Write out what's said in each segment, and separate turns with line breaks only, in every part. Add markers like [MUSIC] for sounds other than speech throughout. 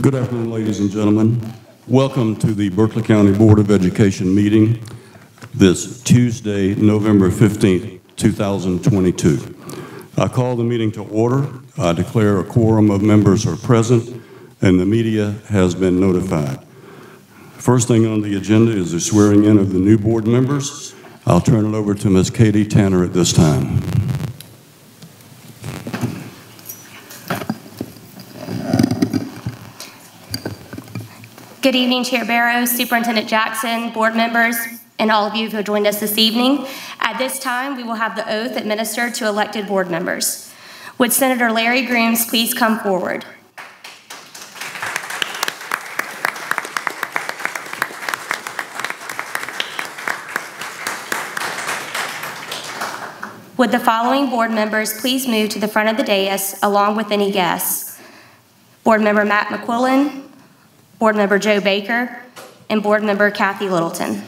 Good afternoon, ladies and gentlemen. Welcome to the Berkeley County Board of Education meeting this Tuesday, November 15th, 2022. I call the meeting to order. I declare a quorum of members are present and the media has been notified. First thing on the agenda is the swearing in of the new board members. I'll turn it over to Ms. Katie Tanner at this time.
Good evening, Chair Barrows, Superintendent Jackson, board members, and all of you who have joined us this evening. At this time, we will have the oath administered to elected board members. Would Senator Larry Grooms please come forward? Would the following board members please move to the front of the dais along with any guests? Board Member Matt McQuillan, Board Member Joe Baker, and Board Member Kathy Littleton.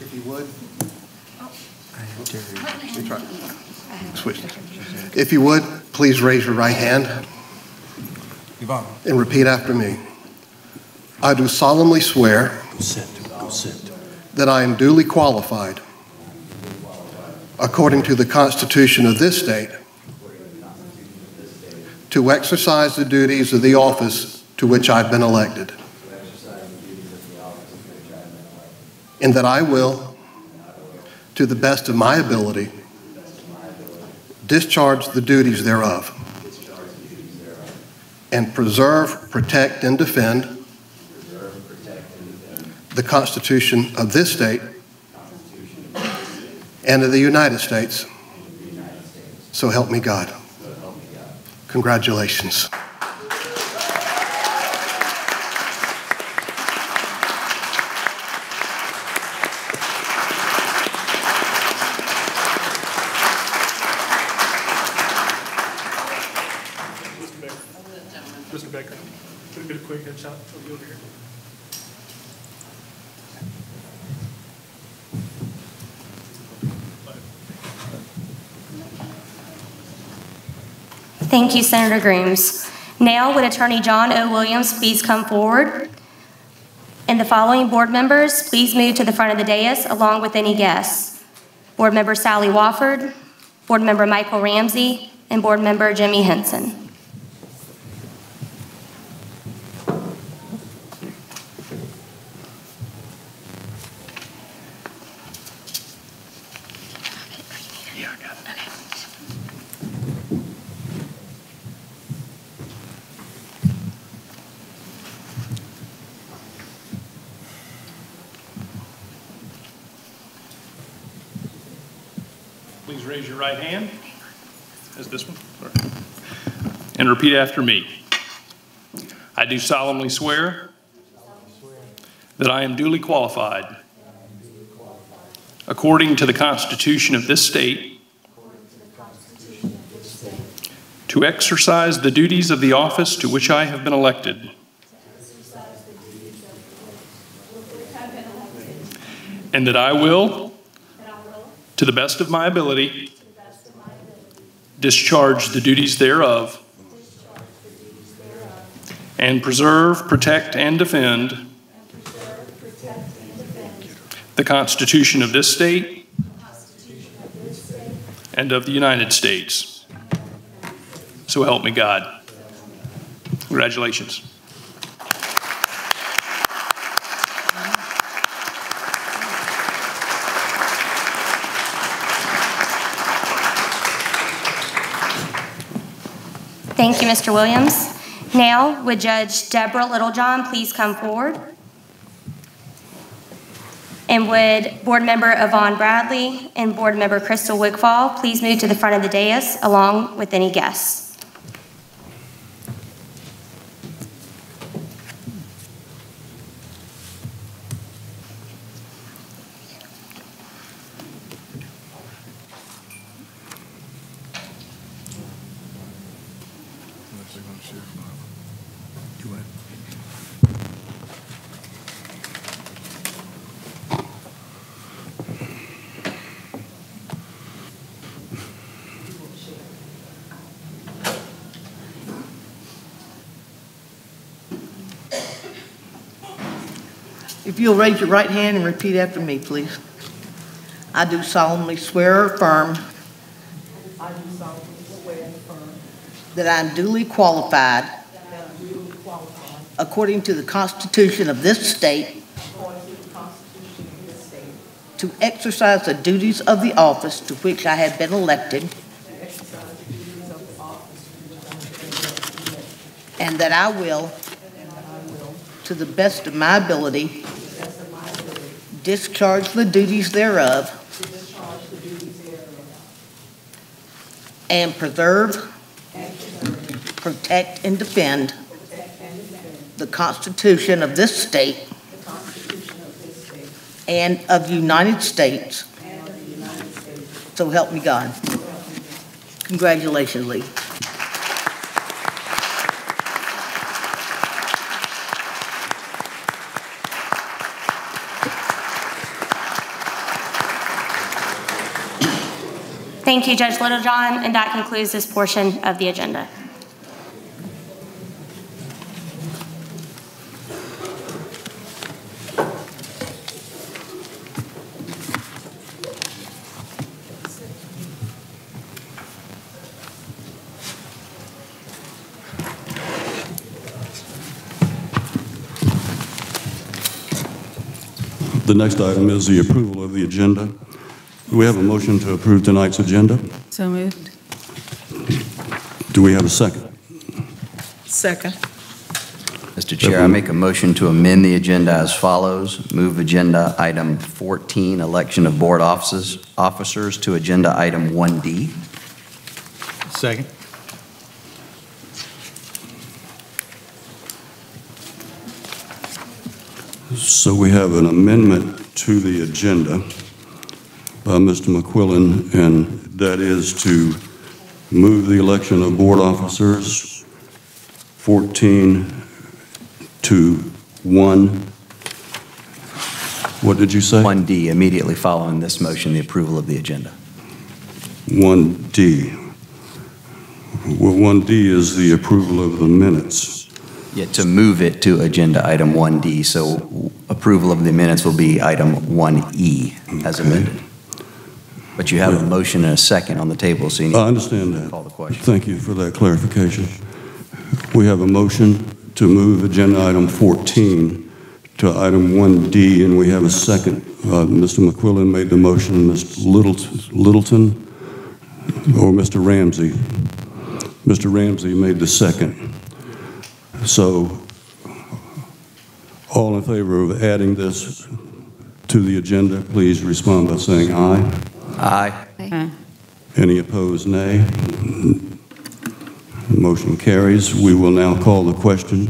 If you would. Let me try. Switch. If you would, please raise your right hand and repeat after me. I do solemnly swear that I am duly qualified, according to the Constitution of this state, to exercise the duties of the office to which I've been elected. And that I will, to the best of my ability, discharge the duties thereof, and preserve, protect, and defend the Constitution of this state and of the United States. So help me God. Congratulations.
Mr. Baker. Mr. Baker, could we get a quick headshot of you over here?
Thank you, Senator Grooms. Now, would Attorney John O. Williams please come forward? And the following board members, please move to the front of the dais along with any guests. Board Member Sally Wofford, Board Member Michael Ramsey, and Board Member Jimmy Henson.
Raise your right hand. Is this one? Sorry. And repeat after me. I do solemnly swear that I am duly qualified, according to the Constitution of this state, to exercise the duties of the office to which I have been elected. And that I will, to the best of my ability, discharge the duties thereof, and preserve, protect, and defend the Constitution of this state and of the United States. So help me God. Congratulations.
Thank you, Mr. Williams. Now, would Judge Deborah Littlejohn please come forward? And would Board Member Yvonne Bradley and Board Member Crystal Wigfall please move to the front of the dais along with any guests?
You'll raise your right hand and repeat after me, please. I do solemnly swear or affirm
I do solemnly swear and affirm
that I am duly qualified,
that I am duly qualified,
according to the Constitution of this state,
according to the Constitution of this state,
to exercise the duties of the office to which I have been elected,
to exercise the duties of the office to which I have been elected,
and that I will,
and that I will,
to the best of my ability,
to the best of my ability,
discharge the duties thereof, and preserve,
and preserve,
protect, and defend
protect, and defend
the Constitution of this state
the Constitution of this state
and of the United States,
and of the United States.
so help me God. Congratulations, Lee.
Thank you, Judge Littlejohn, and that concludes this portion of the agenda.
The next item is the approval of the agenda. Do we have a motion to approve tonight's agenda?
So moved.
Do we have a second?
Second.
Mr. Chair, I make a motion to amend the agenda as follows. Move agenda item 14, election of board offices, officers, to agenda item 1D.
Second.
So we have an amendment to the agenda by Mr. McQuillan, and that is to move the election of board officers 14 to 1. What did you say?
1D, immediately following this motion, the approval of the agenda.
1D. Well, 1D is the approval of the minutes.
Yeah, to move it to agenda item 1D, so approval of the minutes will be item 1E as
Okay.
amended. But you have a motion and a second on the table, so you
I understand
to
that.
call the question.
Thank you for that clarification. We have a motion to move agenda item 14 to item 1D, and we have a second. Uh, Mr. McQuillan made the motion, Mr. Littleton, or Mr. Ramsey? Mr. Ramsey made the second. So, all in favor of adding this to the agenda, please respond by saying aye.
Aye.
Any opposed, nay? Motion carries. We will now call the question.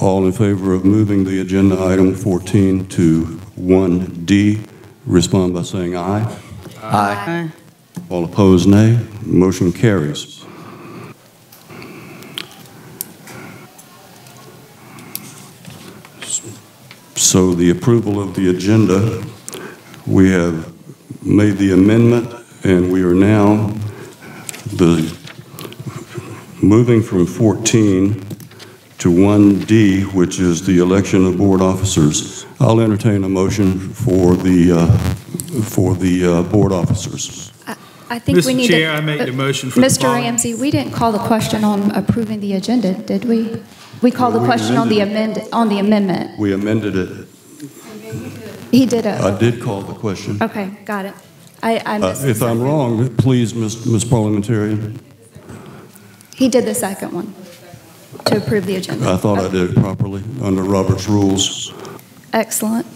All in favor of moving the agenda item 14 to 1D, respond by saying aye.
Aye.
All opposed, nay. Motion carries. So the approval of the agenda, we have made the amendment, and we are now the, moving from 14 to 1D, which is the election of board officers. I'll entertain a motion for the, uh, for the uh, board officers.
I think we
Mr.
need to...
Chair, I make the motion for
Mr.
following-
Ramsey, we didn't call the question on approving the agenda, did we? We called the
We
question on the amend, on the amendment.
We amended it.
He did
I
a,
did call the question.
okay, got it. I, I
Uh. If I'm wrong, please, Ms. Ms. Parliamentarian.
He did the second one, to approve the agenda.
I thought I did it properly under Robert's rules.
Excellent.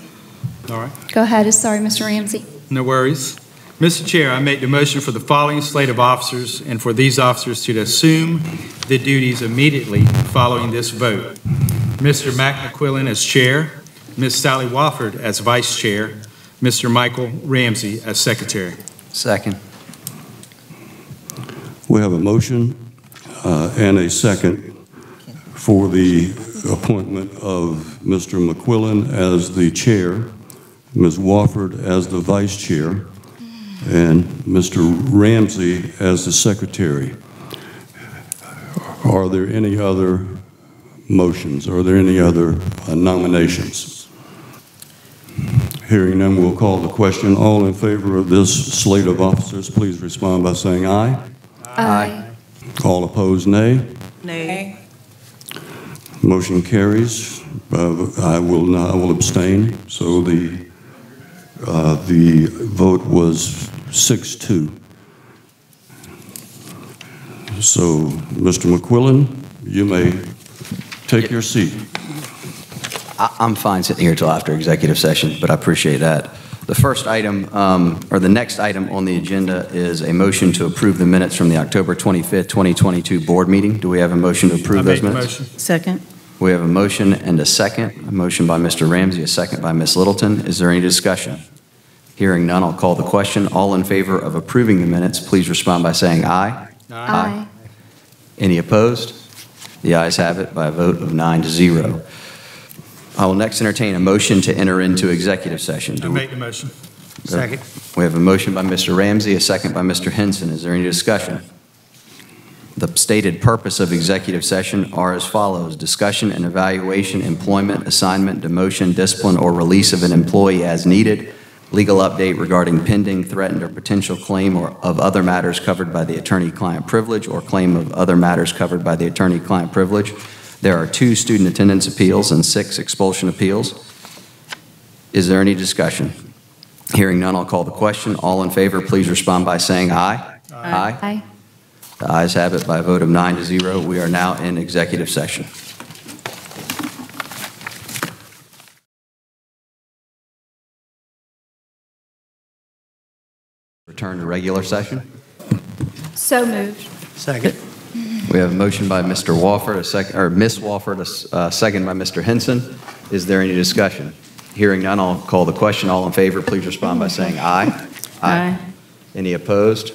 All right,
Go ahead, sorry, Mr. Ramsey.
no worries. Mr. Chair, I make the motion for the following slate of officers and for these officers to assume the duties immediately following this vote. Mr. Matt McQuillan as chair, Ms. Sally Wofford as vice chair, Mr. Michael Ramsey as secretary.
Second.
We have a motion uh, and a second for the appointment of Mr. McQuillan as the chair, Ms. Wofford as the vice chair, and Mr. Ramsey as the secretary. Are there any other motions? Are there any other uh, nominations? Hearing none, we'll call the question. All in favor of this slate of officers, please respond by saying aye.
Aye.
All opposed, nay.
Nay.
Motion carries. Uh, I will not, I will abstain, so the, uh, the vote was 6-2. So, Mr. McQuillan, you may take your seat.
I- I'm fine sitting here till after executive session, but I appreciate that. The first item, um, or the next item on the agenda is a motion to approve the minutes from the October 25th, 2022 board meeting. Do we have a motion to approve
make
those minutes?
motion.
Second.
We have a motion and a second. A motion by Mr. Ramsey, a second by Ms. Littleton. Is there any discussion? Hearing none, I'll call the question. All in favor of approving the minutes, please respond by saying aye.
Aye.
Any opposed? The ayes have it by a vote of nine to zero. I will next entertain a motion to enter into executive session.
I
Do we
make the motion. Second.
we have a motion by Mr. Ramsey, a second by Mr. Henson. Is there any discussion? The stated purpose of executive session are as follows: discussion and evaluation, employment, assignment, demotion, discipline, or release of an employee as needed, legal update regarding pending, threatened, or potential claim or of other matters covered by the attorney-client privilege, or claim of other matters covered by the attorney-client privilege. There are two student attendance appeals and six expulsion appeals. Is there any discussion? Hearing none, I'll call the question. All in favor, please respond by saying aye. Aye.
Aye.
The ayes have it by a vote of nine to zero. We are now in executive session. Return to regular session.
So moved.
Second.
We have a motion by Mr. Wofford, a second, or Ms. Wofford, a uh, second by Mr. Henson. Is there any discussion? Hearing none, I'll call the question. All in favor, please respond by saying aye.
Aye.
Any opposed?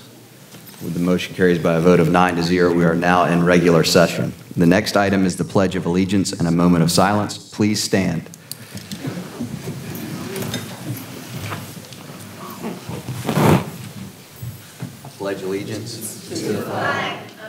The motion carries by a vote of nine to zero. We are now in regular session. The next item is the Pledge of Allegiance and a moment of silence. Please stand. I pledge allegiance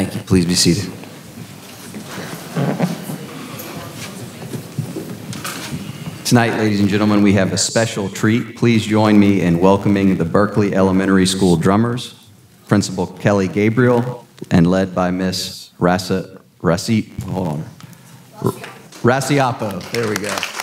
Thank you. Please be seated. Tonight, ladies and gentlemen, we have a special treat. Please join me in welcoming the Berkeley Elementary School drummers, Principal Kelly Gabriel, and led by Miss Rasa, Rasi, hold on. Rasiapo. There we go.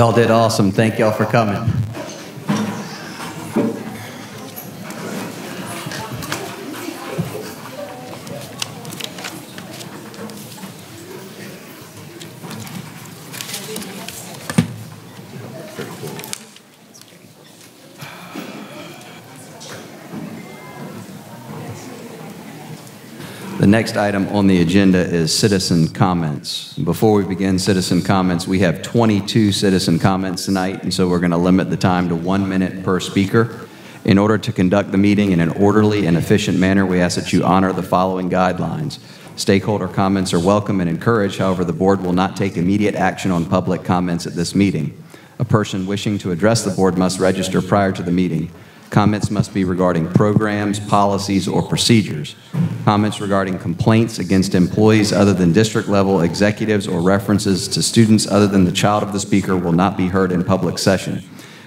Y'all did awesome. Thank y'all for coming. The next item on the agenda is citizen comments. Before we begin citizen comments, we have 22 citizen comments tonight, and so we're going to limit the time to one minute per speaker. In order to conduct the meeting in an orderly and efficient manner, we ask that you honor the following guidelines. Stakeholder comments are welcome and encouraged, however, the board will not take immediate action on public comments at this meeting. A person wishing to address the board must register prior to the meeting. Comments must be regarding programs, policies, or procedures. Comments regarding complaints against employees other than district-level executives or references to students other than the child of the speaker will not be heard in public session.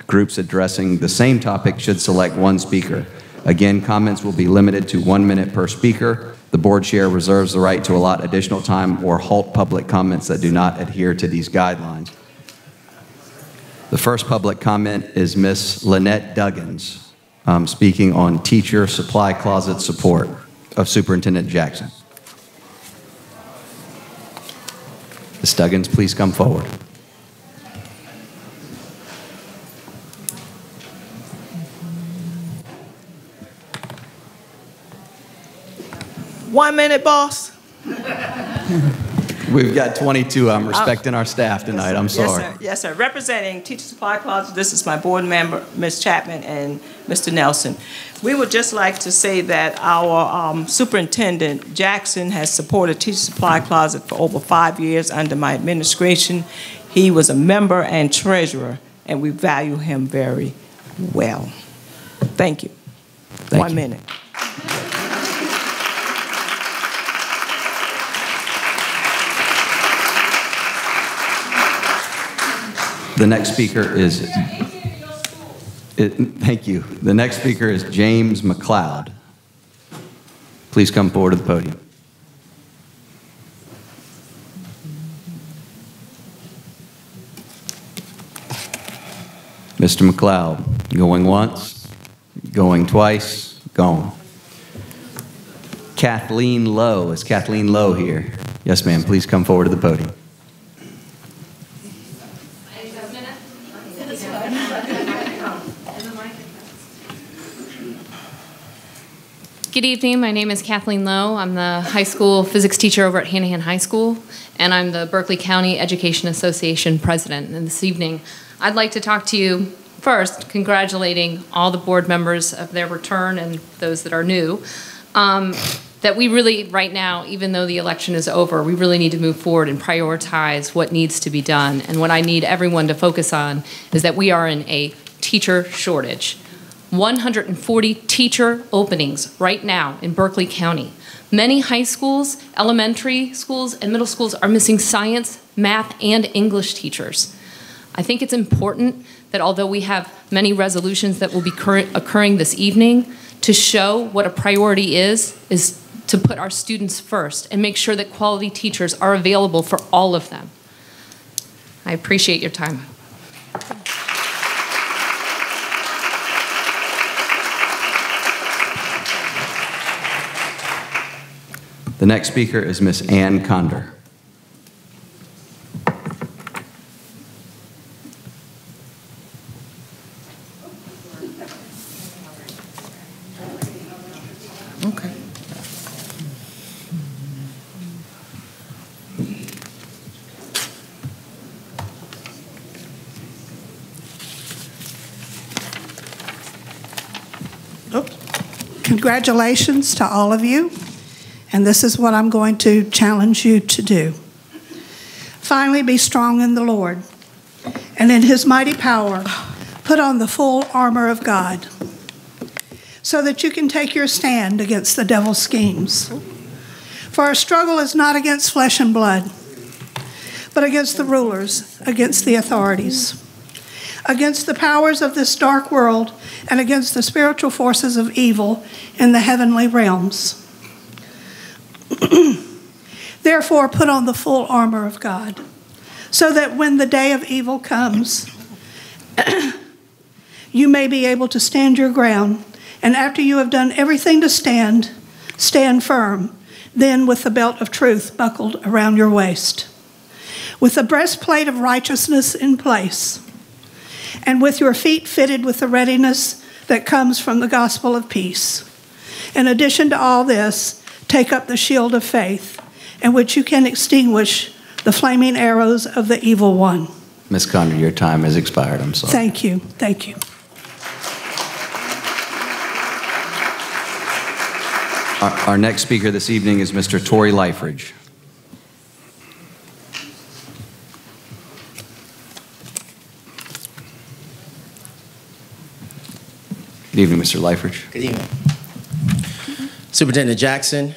Groups addressing the same topic should select one speaker. Again, comments will be limited to one minute per speaker. The board chair reserves the right to allot additional time or halt public comments that do not adhere to these guidelines. The first public comment is Ms. Lynette Duggins, um, speaking on teacher supply closet support of Superintendent Jackson. Ms. Duggins, please come forward.
One minute, boss. [LAUGHS]
We've got 22. I'm respecting our staff tonight. I'm sorry.
Yes, sir. Yes, sir. Representing Teacher Supply Closet, this is my board member, Ms. Chapman and Mr. Nelson. We would just like to say that our um, superintendent, Jackson, has supported Teacher Supply Closet for over five years under my administration. He was a member and treasurer, and we value him very well. Thank you.
Thank
One
you.
minute.
The next speaker is, it, thank you. The next speaker is James McLeod. Please come forward to the podium. Mr. McLeod, going once, going twice, gone. Kathleen Lowe, is Kathleen Lowe here? Yes, ma'am, please come forward to the podium.
Good evening. My name is Kathleen Lowe. I'm the high school physics teacher over at Hanahan High School, and I'm the Berkeley County Education Association president. And this evening, I'd like to talk to you first, congratulating all the board members of their return and those that are new. Um, that we really, right now, even though the election is over, we really need to move forward and prioritize what needs to be done. And what I need everyone to focus on is that we are in a teacher shortage. 140 teacher openings right now in Berkeley County. Many high schools, elementary schools, and middle schools are missing science, math, and English teachers. I think it's important that although we have many resolutions that will be occurring this evening, to show what a priority is, is to put our students first and make sure that quality teachers are available for all of them. I appreciate your time.
The next speaker is Miss Ann Conder. Okay.
Congratulations to all of you, and this is what I'm going to challenge you to do. Finally, be strong in the Lord, and in his mighty power, put on the full armor of God, so that you can take your stand against the devil's schemes. For our struggle is not against flesh and blood, but against the rulers, against the authorities, against the powers of this dark world and against the spiritual forces of evil in the heavenly realms. [CLEARS THROAT] Therefore, put on the full armor of God, so that when the day of evil comes, [CLEARS THROAT] you may be able to stand your ground, and after you have done everything to stand, stand firm, then with the belt of truth buckled around your waist, with the breastplate of righteousness in place and with your feet fitted with the readiness that comes from the gospel of peace. In addition to all this, take up the shield of faith, in which you can extinguish the flaming arrows of the evil one.
Ms. Conder, your time has expired. I'm sorry.
Thank you. Thank you.
Our, our next speaker this evening is Mr. Tory Lightridge. Good evening, Mr. Lightridge.
Good evening. Superintendent Jackson,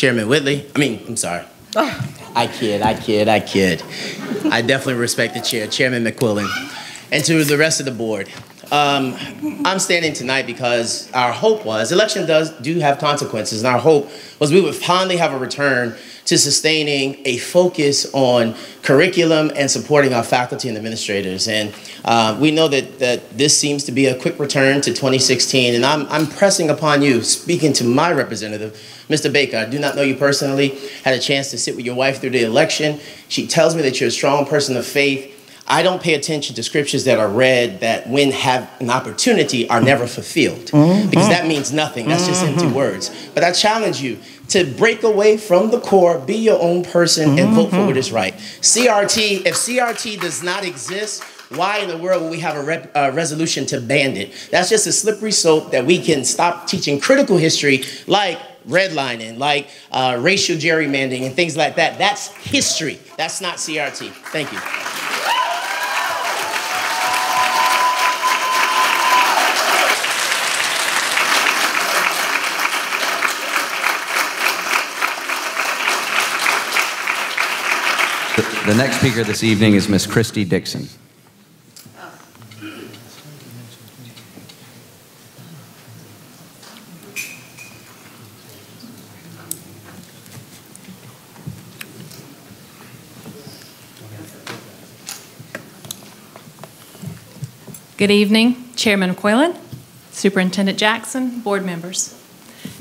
Chairman Whitley, I mean, I'm sorry. I kid, I kid, I kid. I definitely respect the chair, Chairman McQuillan, and to the rest of the board. Um, I'm standing tonight because our hope was, election does do have consequences, and our hope was we would finally have a return to sustaining a focus on curriculum and supporting our faculty and administrators. And uh, we know that, that this seems to be a quick return to 2016. And I'm, I'm pressing upon you, speaking to my representative, Mr. Baker. I do not know you personally, had a chance to sit with your wife through the election. She tells me that you're a strong person of faith. I don't pay attention to scriptures that are read that, when have an opportunity, are never fulfilled. Mm-hmm. Because that means nothing. That's just empty mm-hmm. words. But I challenge you to break away from the core, be your own person, and vote for what is right. CRT, if CRT does not exist, why in the world will we have a rep, uh, resolution to ban it? That's just a slippery slope that we can stop teaching critical history like redlining, like uh, racial gerrymandering, and things like that. That's history. That's not CRT. Thank you.
The next speaker this evening is Miss Christy Dixon.
Good evening, Chairman Quillen, Superintendent Jackson, board members.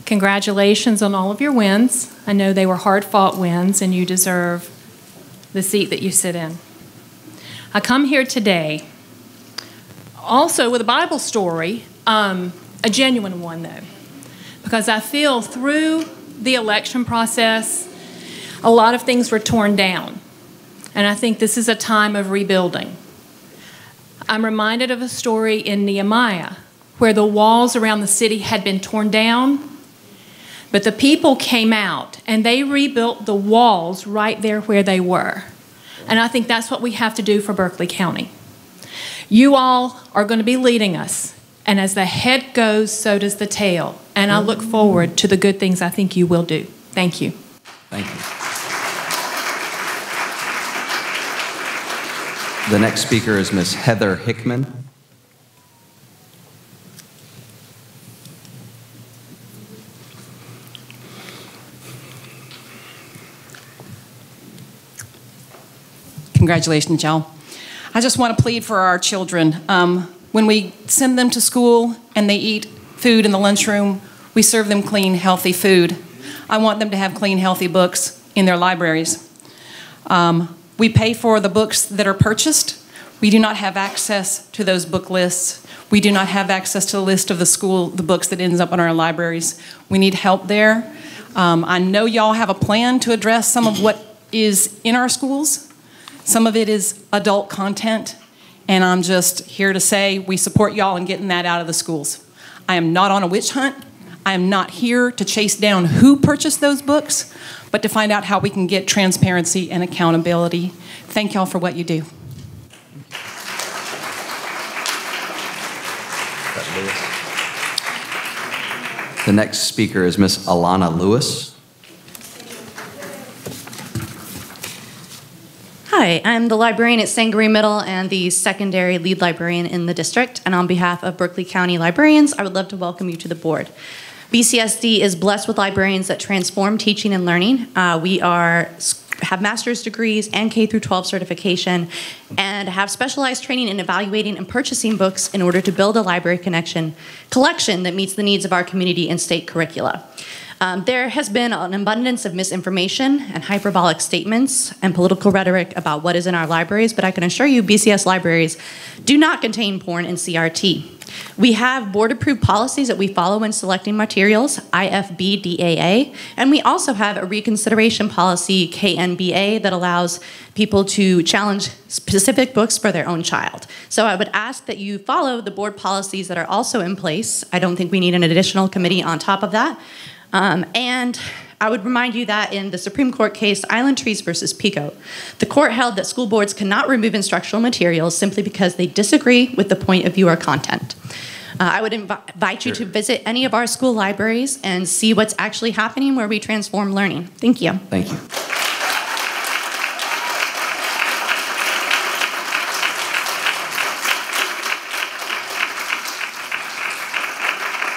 Congratulations on all of your wins. I know they were hard fought wins and you deserve the seat that you sit in. I come here today also with a Bible story, um, a genuine one though, because I feel through the election process, a lot of things were torn down. And I think this is a time of rebuilding. I'm reminded of a story in Nehemiah where the walls around the city had been torn down. But the people came out and they rebuilt the walls right there where they were. And I think that's what we have to do for Berkeley County. You all are going to be leading us. And as the head goes, so does the tail. And I look forward to the good things I think you will do. Thank you.
Thank you. The next speaker is Ms. Heather Hickman.
Congratulations, y'all. I just want to plead for our children. Um, when we send them to school and they eat food in the lunchroom, we serve them clean, healthy food. I want them to have clean, healthy books in their libraries. Um, we pay for the books that are purchased. We do not have access to those book lists. We do not have access to the list of the school, the books that ends up in our libraries. We need help there. Um, I know y'all have a plan to address some of what is in our schools. Some of it is adult content, and I'm just here to say we support y'all in getting that out of the schools. I am not on a witch hunt. I am not here to chase down who purchased those books, but to find out how we can get transparency and accountability. Thank y'all for what you do.
The next speaker is Ms. Alana Lewis.
Hi, I'm the librarian at Sangaree Middle and the secondary lead librarian in the district. And on behalf of Berkeley County librarians, I would love to welcome you to the board. BCSD is blessed with librarians that transform teaching and learning. Uh, we are have master's degrees and K through 12 certification and have specialized training in evaluating and purchasing books in order to build a library connection collection that meets the needs of our community and state curricula. Um, there has been an abundance of misinformation and hyperbolic statements and political rhetoric about what is in our libraries, but I can assure you BCS libraries do not contain porn and CRT. We have board approved policies that we follow when selecting materials, IFB DAA, and we also have a reconsideration policy, KNBA, that allows people to challenge specific books for their own child. So I would ask that you follow the board policies that are also in place. I don't think we need an additional committee on top of that. Um, and I would remind you that in the Supreme Court case Island Trees versus Pico, the court held that school boards cannot remove instructional materials simply because they disagree with the point of view or content. Uh, I would invi invite you to visit any of our school libraries and see what's actually happening where we transform learning. Thank you.
Thank you.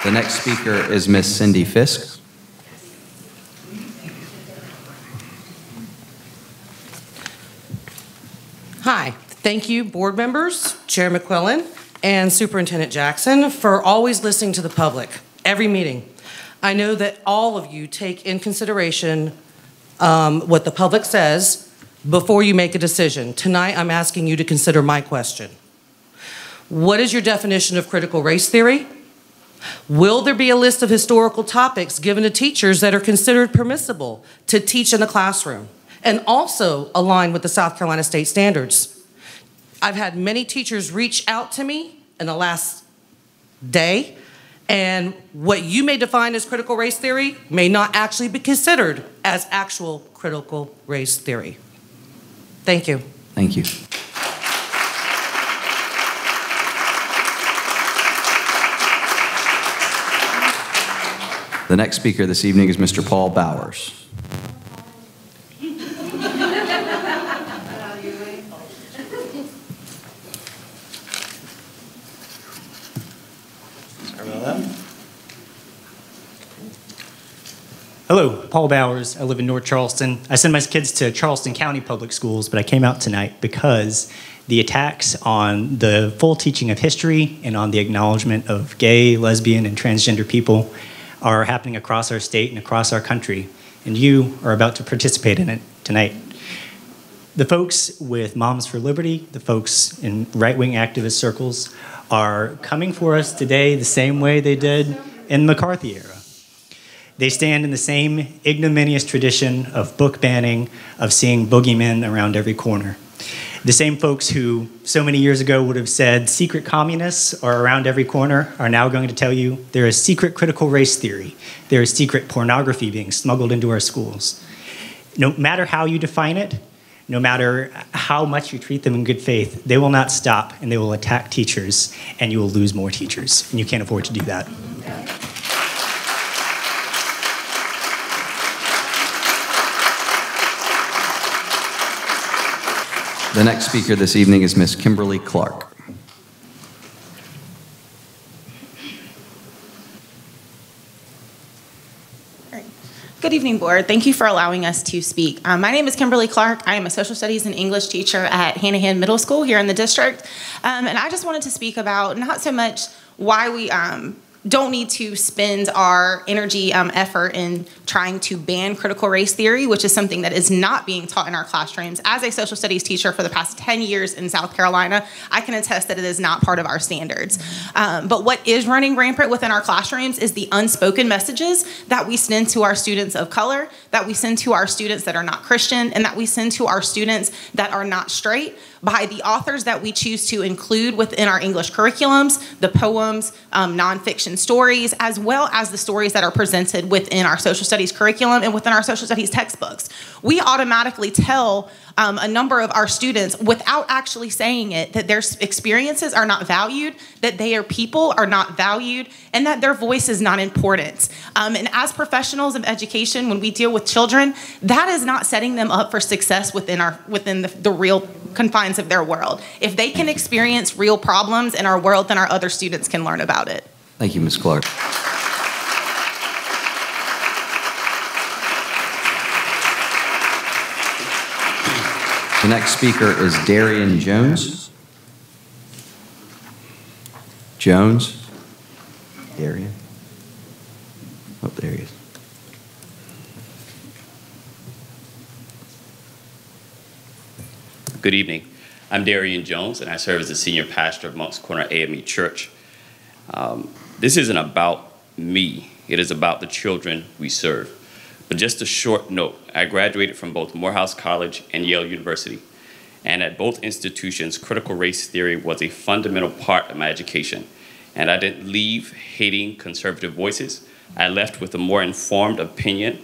The next speaker is Ms. Cindy Fisk.
Hi, thank you, board members, Chair McQuillan, and Superintendent Jackson for always listening to the public, every meeting. I know that all of you take in consideration um, what the public says before you make a decision. Tonight, I'm asking you to consider my question. What is your definition of critical race theory? Will there be a list of historical topics given to teachers that are considered permissible to teach in the classroom? And also align with the South Carolina state standards. I've had many teachers reach out to me in the last day, and what you may define as critical race theory may not actually be considered as actual critical race theory. Thank you.
Thank you. The next speaker this evening is Mr. Paul Bowers.
Hello, Paul Bowers. I live in North Charleston. I send my kids to Charleston County Public Schools, but I came out tonight because the attacks on the full teaching of history and on the acknowledgement of gay, lesbian, and transgender people are happening across our state and across our country, and you are about to participate in it tonight. The folks with Moms for Liberty, the folks in right wing activist circles, are coming for us today the same way they did in McCarthy era. They stand in the same ignominious tradition of book banning, of seeing boogeymen around every corner. The same folks who so many years ago would have said secret communists are around every corner are now going to tell you there is secret critical race theory, there is secret pornography being smuggled into our schools. No matter how you define it, no matter how much you treat them in good faith, they will not stop and they will attack teachers, and you will lose more teachers. And you can't afford to do that.
The next speaker this evening is Miss Kimberly Clark.
Good evening, Board. Thank you for allowing us to speak. Um, my name is Kimberly Clark. I am a social studies and English teacher at Hanahan Middle School here in the district. Um, and I just wanted to speak about not so much why we um, don't need to spend our energy um, effort in trying to ban critical race theory, which is something that is not being taught in our classrooms. As a social studies teacher for the past 10 years in South Carolina, I can attest that it is not part of our standards. Um, but what is running rampant within our classrooms is the unspoken messages that we send to our students of color, that we send to our students that are not Christian, and that we send to our students that are not straight by the authors that we choose to include within our English curriculums, the poems, um, nonfiction stories, as well as the stories that are presented within our social studies curriculum and within our social studies textbooks. We automatically tell um, a number of our students without actually saying it that their experiences are not valued, that their people are not valued, and that their voice is not important. Um, and as professionals of education, when we deal with children, that is not setting them up for success within our within the, the real confines of their world. If they can experience real problems in our world, then our other students can learn about it.
Thank you, Ms. Clark. The next speaker is Darian Jones. Jones? Darian? Oh, there he is.
Good evening. I'm Darian Jones, and I serve as the senior pastor of Moncks Corner AME Church. Um, this isn't about me, it is about the children we serve. But just a short note I graduated from both Morehouse College and Yale University. And at both institutions, critical race theory was a fundamental part of my education. And I didn't leave hating conservative voices. I left with a more informed opinion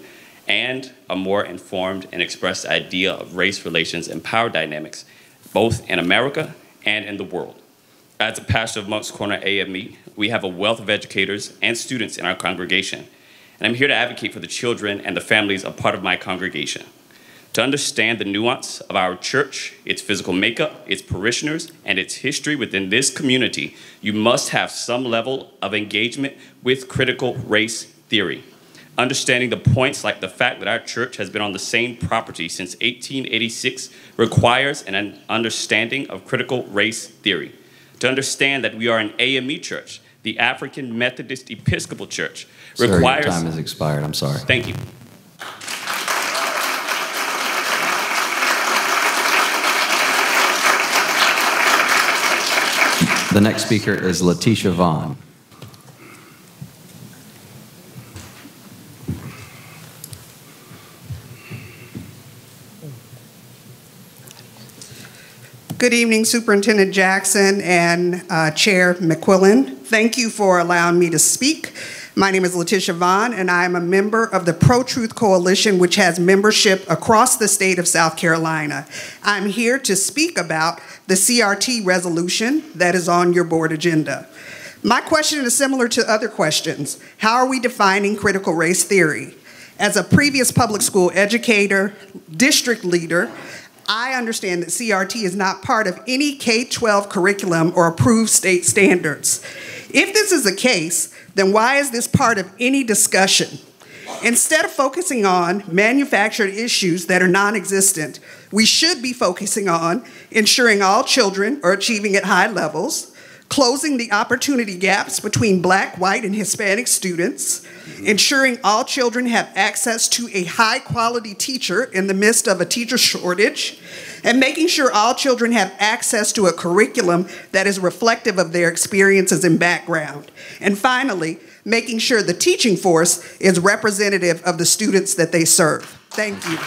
and a more informed and expressed idea of race relations and power dynamics, both in America and in the world. As a pastor of Moncks Corner AME, we have a wealth of educators and students in our congregation, and I'm here to advocate for the children and the families a part of my congregation. To understand the nuance of our church, its physical makeup, its parishioners, and its history within this community, you must have some level of engagement with critical race theory understanding the points like the fact that our church has been on the same property since 1886 requires an understanding of critical race theory. To understand that we are an AME church, the African Methodist Episcopal Church, requires.
Your time has expired. I'm sorry.
Thank you.
The next speaker is Letitia Vaughn.
Good evening, Superintendent Jackson and uh, Chair McQuillan. Thank you for allowing me to speak. My name is Letitia Vaughn, and I am a member of the Pro Truth Coalition, which has membership across the state of South Carolina. I'm here to speak about the CRT resolution that is on your board agenda. My question is similar to other questions. How are we defining critical race theory? As a previous public school educator, district leader, I understand that CRT is not part of any K 12 curriculum or approved state standards. If this is the case, then why is this part of any discussion? Instead of focusing on manufactured issues that are non existent, we should be focusing on ensuring all children are achieving at high levels, closing the opportunity gaps between black, white, and Hispanic students, ensuring all children have access to a high quality teacher in the midst of a teacher shortage, and making sure all children have access to a curriculum that is reflective of their experiences and background. And finally, making sure the teaching force is representative of the students that they serve. Thank you.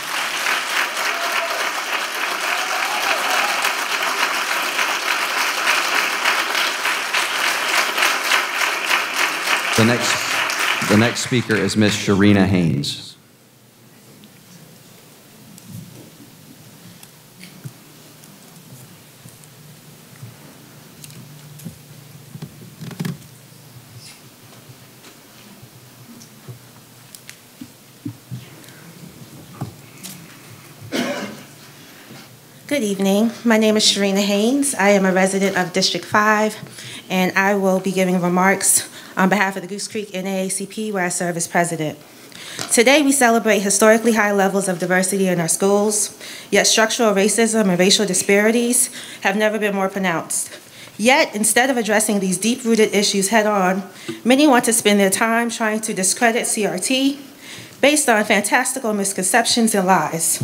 The next, the next speaker is Ms. Sharina Haynes.
Good evening. My name is Sharina Haynes. I am a resident of District 5, and I will be giving remarks on behalf of the Goose Creek NAACP, where I serve as president. Today, we celebrate historically high levels of diversity in our schools, yet structural racism and racial disparities have never been more pronounced. Yet, instead of addressing these deep rooted issues head on, many want to spend their time trying to discredit CRT based on fantastical misconceptions and lies.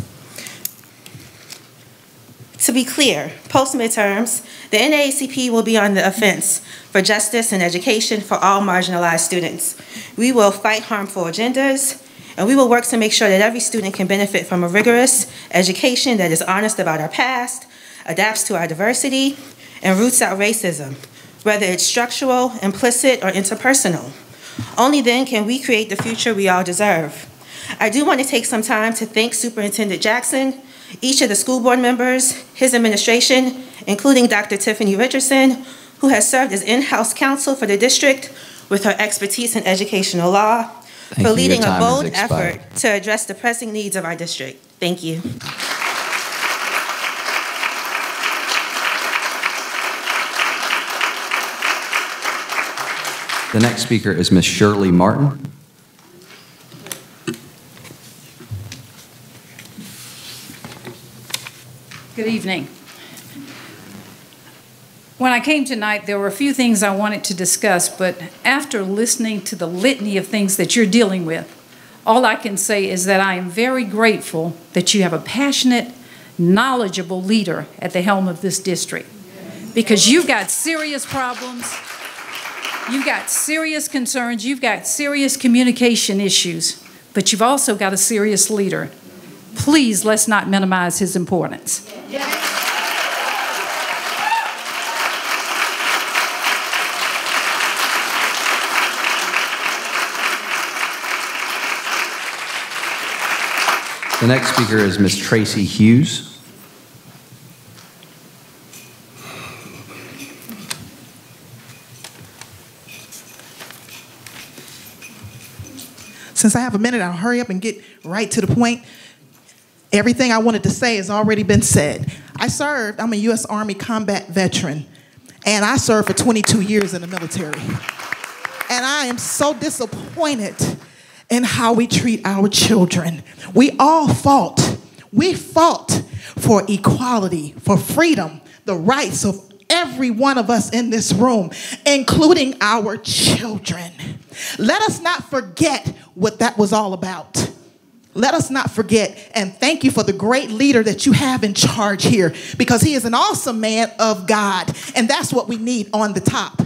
To be clear, post midterms, the NAACP will be on the offense for justice and education for all marginalized students. We will fight harmful agendas, and we will work to make sure that every student can benefit from a rigorous education that is honest about our past, adapts to our diversity, and roots out racism, whether it's structural, implicit, or interpersonal. Only then can we create the future we all deserve. I do want to take some time to thank Superintendent Jackson each of the school board members, his administration, including Dr. Tiffany Richardson, who has served as in-house counsel for the district with her expertise in educational law,
Thank
for
you.
leading a bold effort to address the pressing needs of our district. Thank you.
The next speaker is Ms. Shirley Martin.
Good evening. When I came tonight, there were a few things I wanted to discuss, but after listening to the litany of things that you're dealing with, all I can say is that I am very grateful that you have a passionate, knowledgeable leader at the helm of this district. Because you've got serious problems, you've got serious concerns, you've got serious communication issues, but you've also got a serious leader. Please, let's not minimize his importance.
The next speaker is Ms. Tracy Hughes.
Since I have a minute, I'll hurry up and get right to the point. Everything I wanted to say has already been said. I served, I'm a U.S. Army combat veteran, and I served for 22 years in the military. And I am so disappointed in how we treat our children. We all fought. We fought for equality, for freedom, the rights of every one of us in this room, including our children. Let us not forget what that was all about. Let us not forget, and thank you for the great leader that you have in charge here, because he is an awesome man of God, and that's what we need on the top.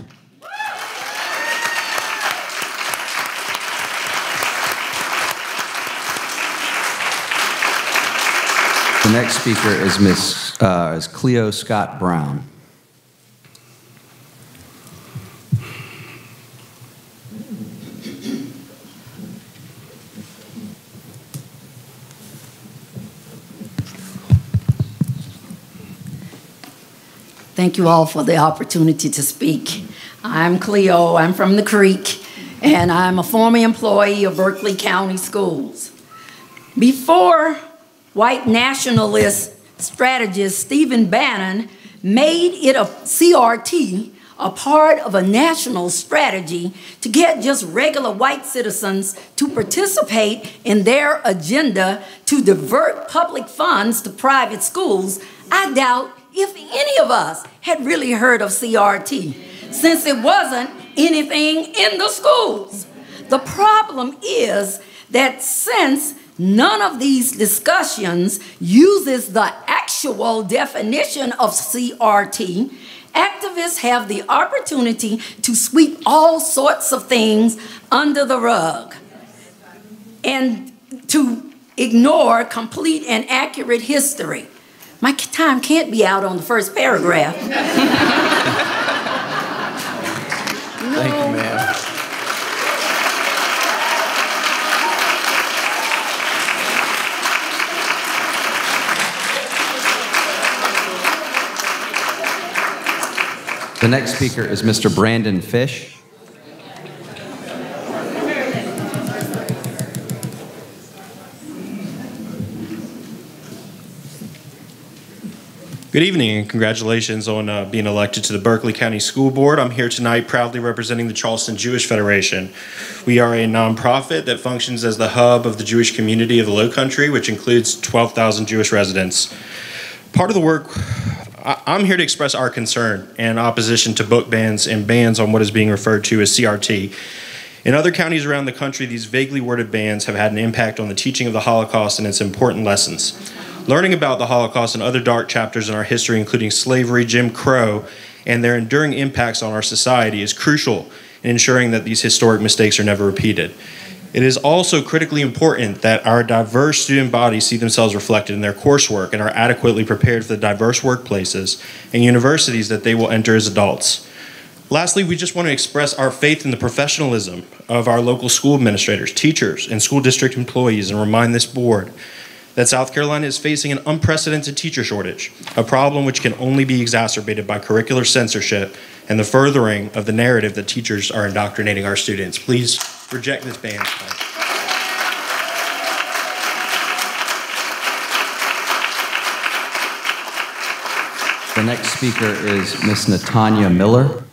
The next speaker is Ms. Uh, is Cleo Scott Brown.
Thank you all for the opportunity to speak. I'm Cleo, I'm from the Creek, and I'm a former employee of Berkeley County Schools. Before white nationalist strategist Stephen Bannon made it a CRT a part of a national strategy to get just regular white citizens to participate in their agenda to divert public funds to private schools, I doubt if any of us had really heard of CRT, since it wasn't anything in the schools. The problem is that since none of these discussions uses the actual definition of CRT, activists have the opportunity to sweep all sorts of things under the rug and to ignore complete and accurate history. My time can't be out on the first paragraph. no. [LAUGHS]
Thank you, ma'am. The next speaker is Mr. Brandon Fish.
Good evening and congratulations on uh, being elected to the Berkeley County School Board. I'm here tonight proudly representing the Charleston Jewish Federation. We are a nonprofit that functions as the hub of the Jewish community of the Low Country, which includes 12,000 Jewish residents. Part of the work, I'm here to express our concern and opposition to book bans and bans on what is being referred to as CRT. In other counties around the country, these vaguely worded bans have had an impact on the teaching of the Holocaust and its important lessons. Learning about the Holocaust and other dark chapters in our history, including slavery, Jim Crow, and their enduring impacts on our society, is crucial in ensuring that these historic mistakes are never repeated. It is also critically important that our diverse student bodies see themselves reflected in their coursework and are adequately prepared for the diverse workplaces and universities that they will enter as adults. Lastly, we just want to express our faith in the professionalism of our local school administrators, teachers, and school district employees and remind this board that South Carolina is facing an unprecedented teacher shortage, a problem which can only be exacerbated by curricular censorship and the furthering of the narrative that teachers are indoctrinating our students. Please reject this ban.
The next speaker is Miss Natanya Miller.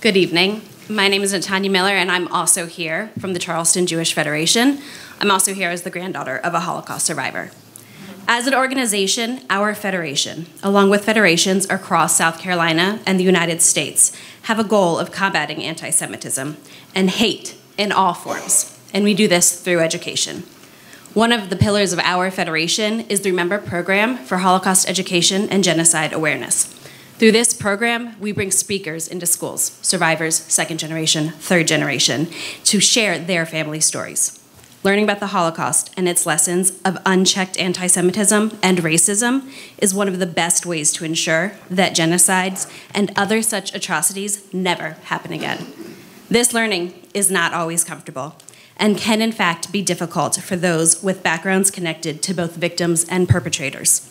Good evening. My name is Natanya Miller, and I'm also here from the Charleston Jewish Federation. I'm also here as the granddaughter of a Holocaust survivor. As an organization, our federation, along with federations across South Carolina and the United States, have a goal of combating anti Semitism and hate in all forms, and we do this through education. One of the pillars of our federation is the Remember program for Holocaust education and genocide awareness. Through this program, we bring speakers into schools, survivors, second generation, third generation, to share their family stories. Learning about the Holocaust and its lessons of unchecked anti Semitism and racism is one of the best ways to ensure that genocides and other such atrocities never happen again. This learning is not always comfortable and can, in fact, be difficult for those with backgrounds connected to both victims and perpetrators.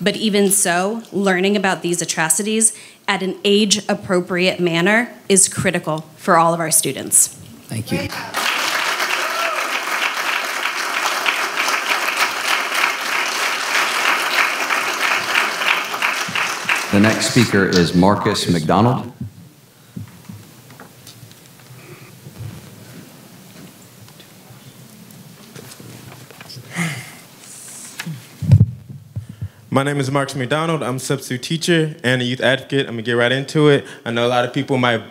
But even so, learning about these atrocities at an age appropriate manner is critical for all of our students.
Thank you. The next speaker is Marcus McDonald.
My name is Marcus McDonald. I'm a substitute teacher and a youth advocate. I'm gonna get right into it. I know a lot of people might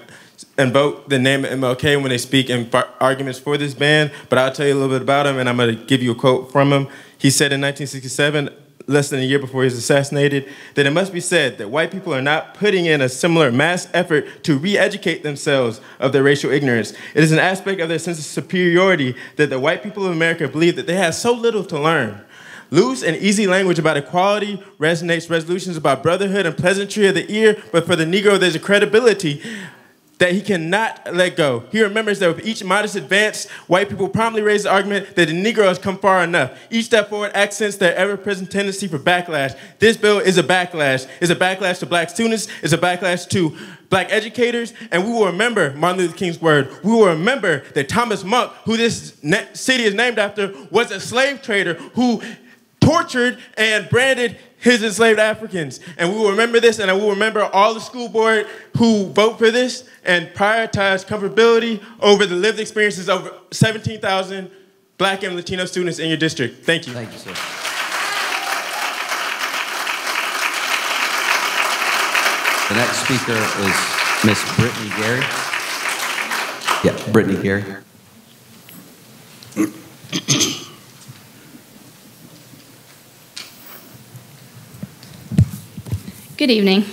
invoke the name of MLK when they speak in arguments for this ban, but I'll tell you a little bit about him and I'm gonna give you a quote from him. He said in 1967, less than a year before he was assassinated, that it must be said that white people are not putting in a similar mass effort to re educate themselves of their racial ignorance. It is an aspect of their sense of superiority that the white people of America believe that they have so little to learn. Loose and easy language about equality resonates resolutions about brotherhood and pleasantry of the ear, but for the Negro, there's a credibility that he cannot let go. He remembers that with each modest advance, white people promptly raise the argument that the Negro has come far enough. Each step forward accents their ever-present tendency for backlash. This bill is a backlash. It's a backlash to black students. It's a backlash to black educators. And we will remember Martin Luther King's word. We will remember that Thomas Monck, who this city is named after, was a slave trader who tortured and branded his enslaved Africans. And we will remember this, and I will remember all the school board who vote for this and prioritize comfortability over the lived experiences of 17,000 black and Latino students in your district. Thank you. Thank you, sir.
The next speaker is Miss Brittany Gary. Yeah, Brittany Gary.
Good evening.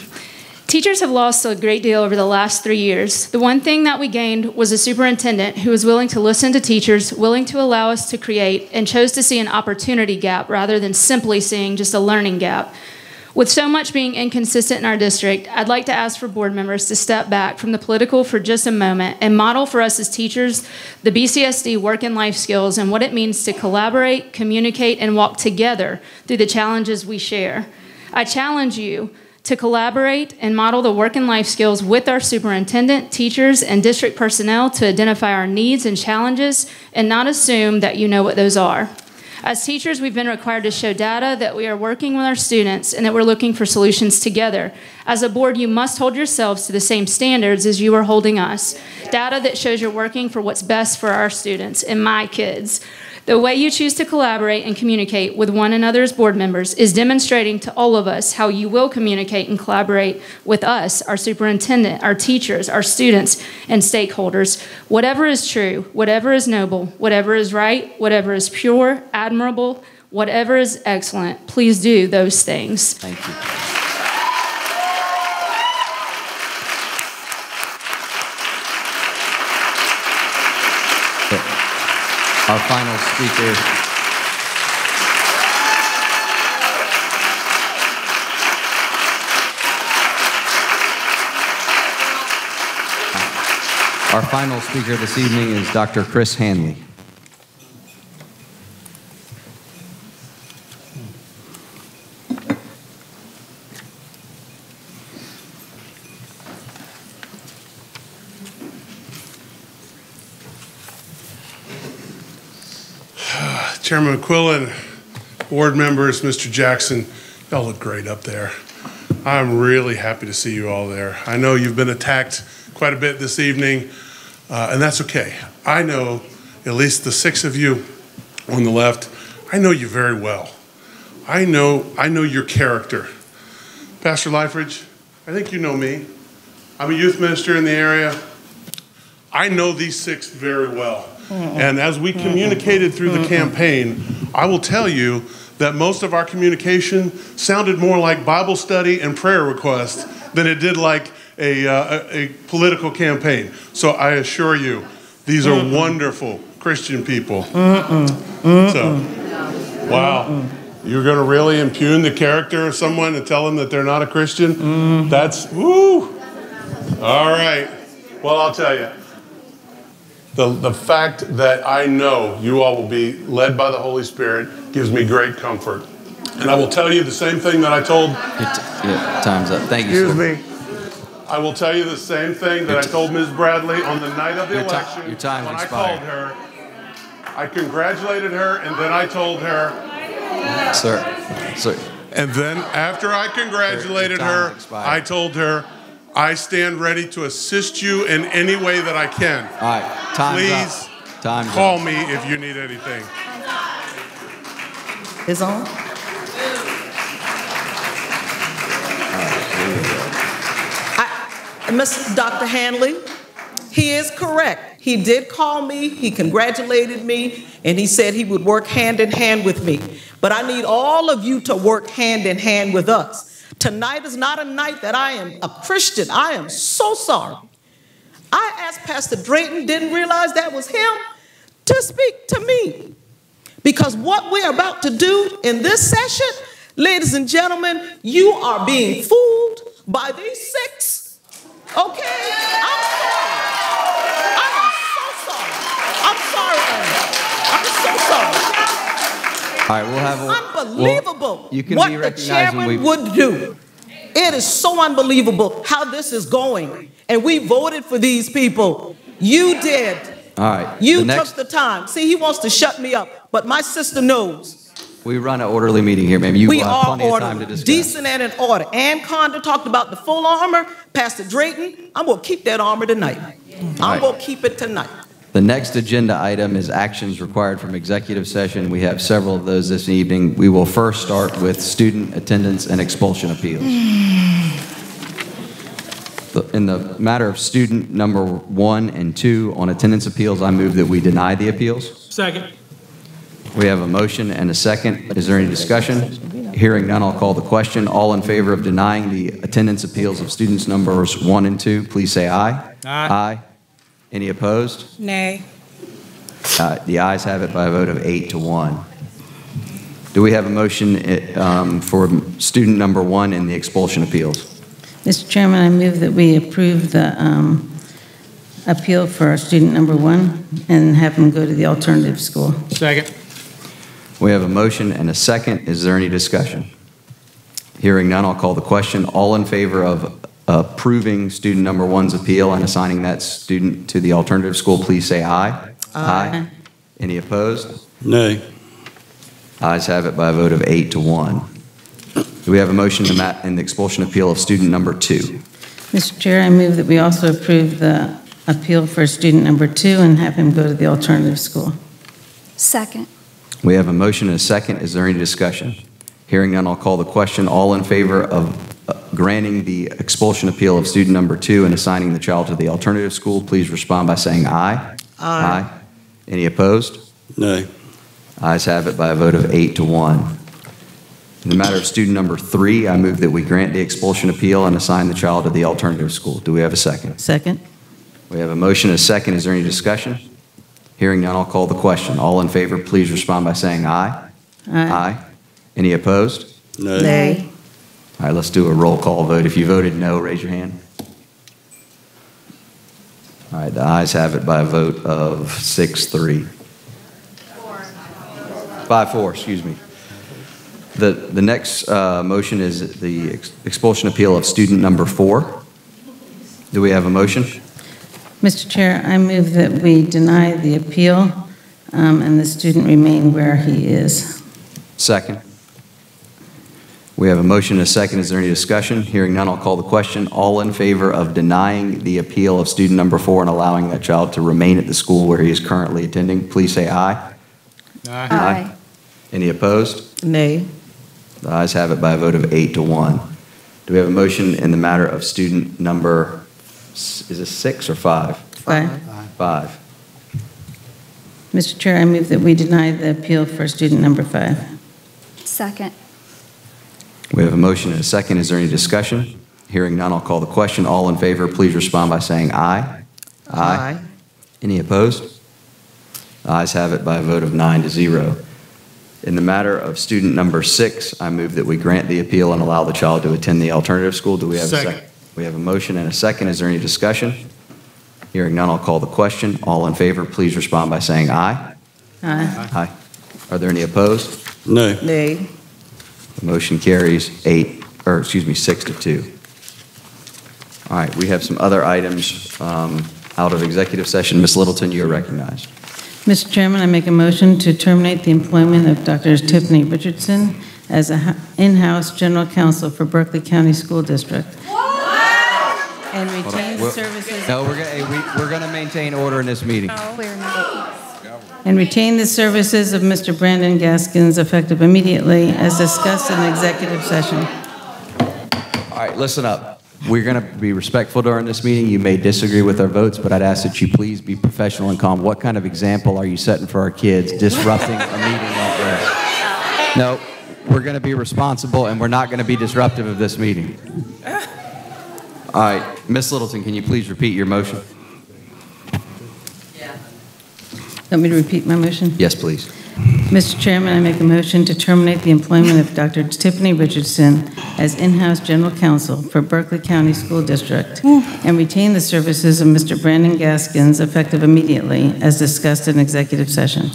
Teachers have lost a great deal over the last three years. The one thing that we gained was a superintendent who was willing to listen to teachers, willing to allow us to create, and chose to see an opportunity gap rather than simply seeing just a learning gap. With so much being inconsistent in our district, I'd like to ask for board members to step back from the political for just a moment and model for us as teachers the BCSD work and life skills and what it means to collaborate, communicate, and walk together through the challenges we share. I challenge you to collaborate and model the work and life skills with our superintendent, teachers, and district personnel to identify our needs and challenges and not assume that you know what those are. As teachers, we've been required to show data that we are working with our students and that we're looking for solutions together. As a board, you must hold yourselves to the same standards as you are holding us. Data that shows you're working for what's best for our students and my kids. The way you choose to collaborate and communicate with one another as board members is demonstrating to all of us how you will communicate and collaborate with us, our superintendent, our teachers, our students, and stakeholders. Whatever is true, whatever is noble, whatever is right, whatever is pure, admirable, whatever is excellent, please do those things.
Thank you. Our final speaker. Our final speaker this evening is Dr. Chris Hanley.
Chairman McQuillan, board members, Mr. Jackson, y'all look great up there. I'm really happy to see you all there. I know you've been attacked quite a bit this evening, uh, and that's okay. I know at least the six of you on the left, I know you very well. I know, I know your character. Pastor Lifridge, I think you know me. I'm a youth minister in the area. I know these six very well. And as we communicated through the campaign, I will tell you that most of our communication sounded more like Bible study and prayer requests than it did like a, uh, a, political campaign. So I assure you, these are wonderful Christian people. So, wow. You're going to really impugn the character of someone and tell them that they're not a Christian? That's, woo! All right. Well, I'll tell you. The, the fact that I know you all will be led by the Holy Spirit gives me great comfort. And I will tell you the same thing that I told.
Yeah, time's up. Thank you,
Excuse
sir.
me. I will tell you the same thing that I told Ms. Bradley on the night of the
Your ti-
election.
your time's
when
expired.
I called her, I congratulated her, and then I told her.
Sir, sir.
And then after I congratulated her,
expired.
I told her, I stand ready to assist you in any way that I can.
All right, time's
Please
up. Time's
call
up.
me if you need anything.
Is on?
Miss Dr. Hanley, he is correct. He did call me, he congratulated me, and he said he would work hand in hand with me. But I need all of you to work hand in hand with us. Tonight is not a night that I am a Christian. I am so sorry. I asked Pastor Drayton, didn't realize that was him, to speak to me. Because what we're about to do in this session, ladies and gentlemen, you are being fooled by these six. Okay? I'm sorry.
All right, we'll have a.
Unbelievable
well, you can
what
be
the
recognized when we.
chairman would do. It is so unbelievable how this is going. And we voted for these people. You did.
All right.
You
the next,
took the time. See, he wants to shut me up, but my sister knows.
we run an orderly meeting here, ma'am. You
we
have
are
plenty of time to discuss.
decent and in order. Ann Condon talked about the full armor. Pastor Drayton, I'm going to keep that armor tonight. I'm
right.
going to keep it tonight.
The next agenda item is actions required from executive session. We have several of those this evening. We will first start with student attendance and expulsion appeals. In the matter of student number one and two on attendance appeals, I move that we deny the appeals.
Second.
We have a motion and a second. Is there any discussion? Hearing none, I'll call the question. All in favor of denying the attendance appeals of students numbers one and two, please say aye.
Aye.
Any opposed?
Nay.
Uh, The ayes have it by a vote of eight to one. Do we have a motion uh, um, for student number one in the expulsion appeals?
Mr. Chairman, I move that we approve the um, appeal for student number one and have him go to the alternative school.
Second.
We have a motion and a second. Is there any discussion? Hearing none, I'll call the question. All in favor of approving student number one's appeal and assigning that student to the alternative school, please say aye. Aye. Any opposed?
Nay.
Ayes have it by a vote of eight to one. Do we have a motion to ma- in the expulsion appeal of student number two?
Mr. Chair, I move that we also approve the appeal for student number two and have him go to the alternative school.
Second.
We have a motion and a second. Is there any discussion? Hearing none, I'll call the question. All in favor of granting the expulsion appeal of student number two and assigning the child to the alternative school, please respond by saying aye. Aye. Any opposed?
Nay.
Ayes have it by a vote of eight to one. In the matter of student number three, I move that we grant the expulsion appeal and assign the child to the alternative school. Do we have a second?
Second.
We have a motion and a second. Is there any discussion? Hearing none, I'll call the question. All in favor, please respond by saying aye. Aye. Any opposed?
Nay.
All right, let's do a roll call vote. If you voted no, raise your hand. All right, the ayes have it by a vote of six, three. Five, four, excuse me. The, the next uh, motion is the ex- expulsion appeal of student number four. Do we have a motion?
Mr. Chair, I move that we deny the appeal um, and the student remain where he is.
Second. We have a motion and a second. Is there any discussion? Hearing none, I'll call the question. All in favor of denying the appeal of student number four and allowing that child to remain at the school where he is currently attending, please say aye. Aye. Any opposed?
Nay.
The ayes have it by a vote of eight to one. Do we have a motion in the matter of student number, is it six or five?
Five.
Five.
Mr. Chair, I move that we deny the appeal for student number five.
Second.
We have a motion and a second. Is there any discussion? Hearing none, I'll call the question. All in favor, please respond by saying aye.
Aye.
Any opposed? The ayes have it by a vote of nine to zero. In the matter of student number six, I move that we grant the appeal and allow the child to attend the alternative school. Do we have a second?
Second.
We have a motion and a second. Is there any discussion? Hearing none, I'll call the question. All in favor, please respond by saying aye.
Aye.
Aye. Are there any opposed?
Nay.
Nay.
The motion carries eight, or excuse me, six to two. All right, we have some other items um, out of executive session. Ms. Littleton, you are recognized.
Mr. Chairman, I make a motion to terminate the employment of Dr. Tiffany Richardson as an in-house general counsel for Berkeley County School District. And retain services.
No, we're going to, we're going to maintain order in this meeting.
And retain the services of Mr. Brandon Gaskins effective immediately as discussed in the executive session.
All right, listen up. We're going to be respectful during this meeting. You may disagree with our votes, but I'd ask that you please be professional and calm. What kind of example are you setting for our kids disrupting a meeting like? No, we're going to be responsible and we're not going to be disruptive of this meeting. All right, Ms. Littleton, can you please repeat your motion?
Want me to repeat my motion?
Yes, please.
Mr. Chairman, I make a motion to terminate the employment of Dr. Tiffany Richardson as in-house general counsel for Berkeley County School District and retain the services of Mr. Brandon Gaskins effective immediately as discussed in executive session.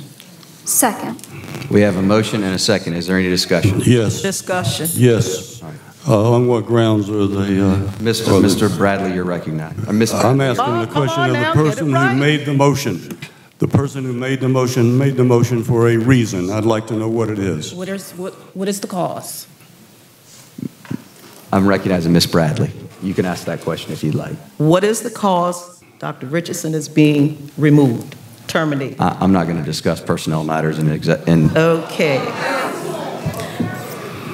Second.
We have a motion and a second. Is there any discussion?
Yes.
Discussion.
Yes. Uh, On what grounds are they? uh,
Mr. Mr. Bradley, you're recognized. Uh, Ms.
I'm asking the question of the person who made the motion. The person who made the motion made the motion for a reason. I'd like to know what it is.
What is, what, what is the cause?
I'm recognizing Ms. Bradley. You can ask that question if you'd like.
What is the cause Dr. Richardson is being removed, terminated?
I- I'm not going to discuss personnel matters in exec, in
Okay.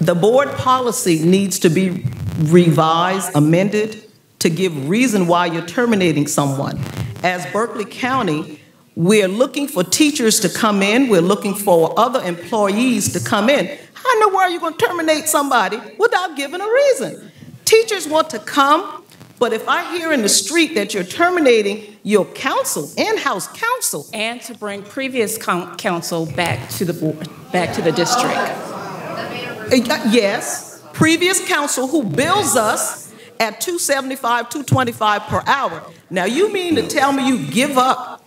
The board policy needs to be revised, amended, to give reason why you're terminating someone. As Berkeley County, we're looking for teachers to come in, we're looking for other employees to come in. How in the world are you going to terminate somebody without giving a reason? Teachers want to come, but if I hear in the street that you're terminating your counsel, in-house counsel,
And to bring previous council back to the board, back to the district.
Uh, Yes, previous council who bills us at 275, 225 per hour. Now, you mean to tell me you give up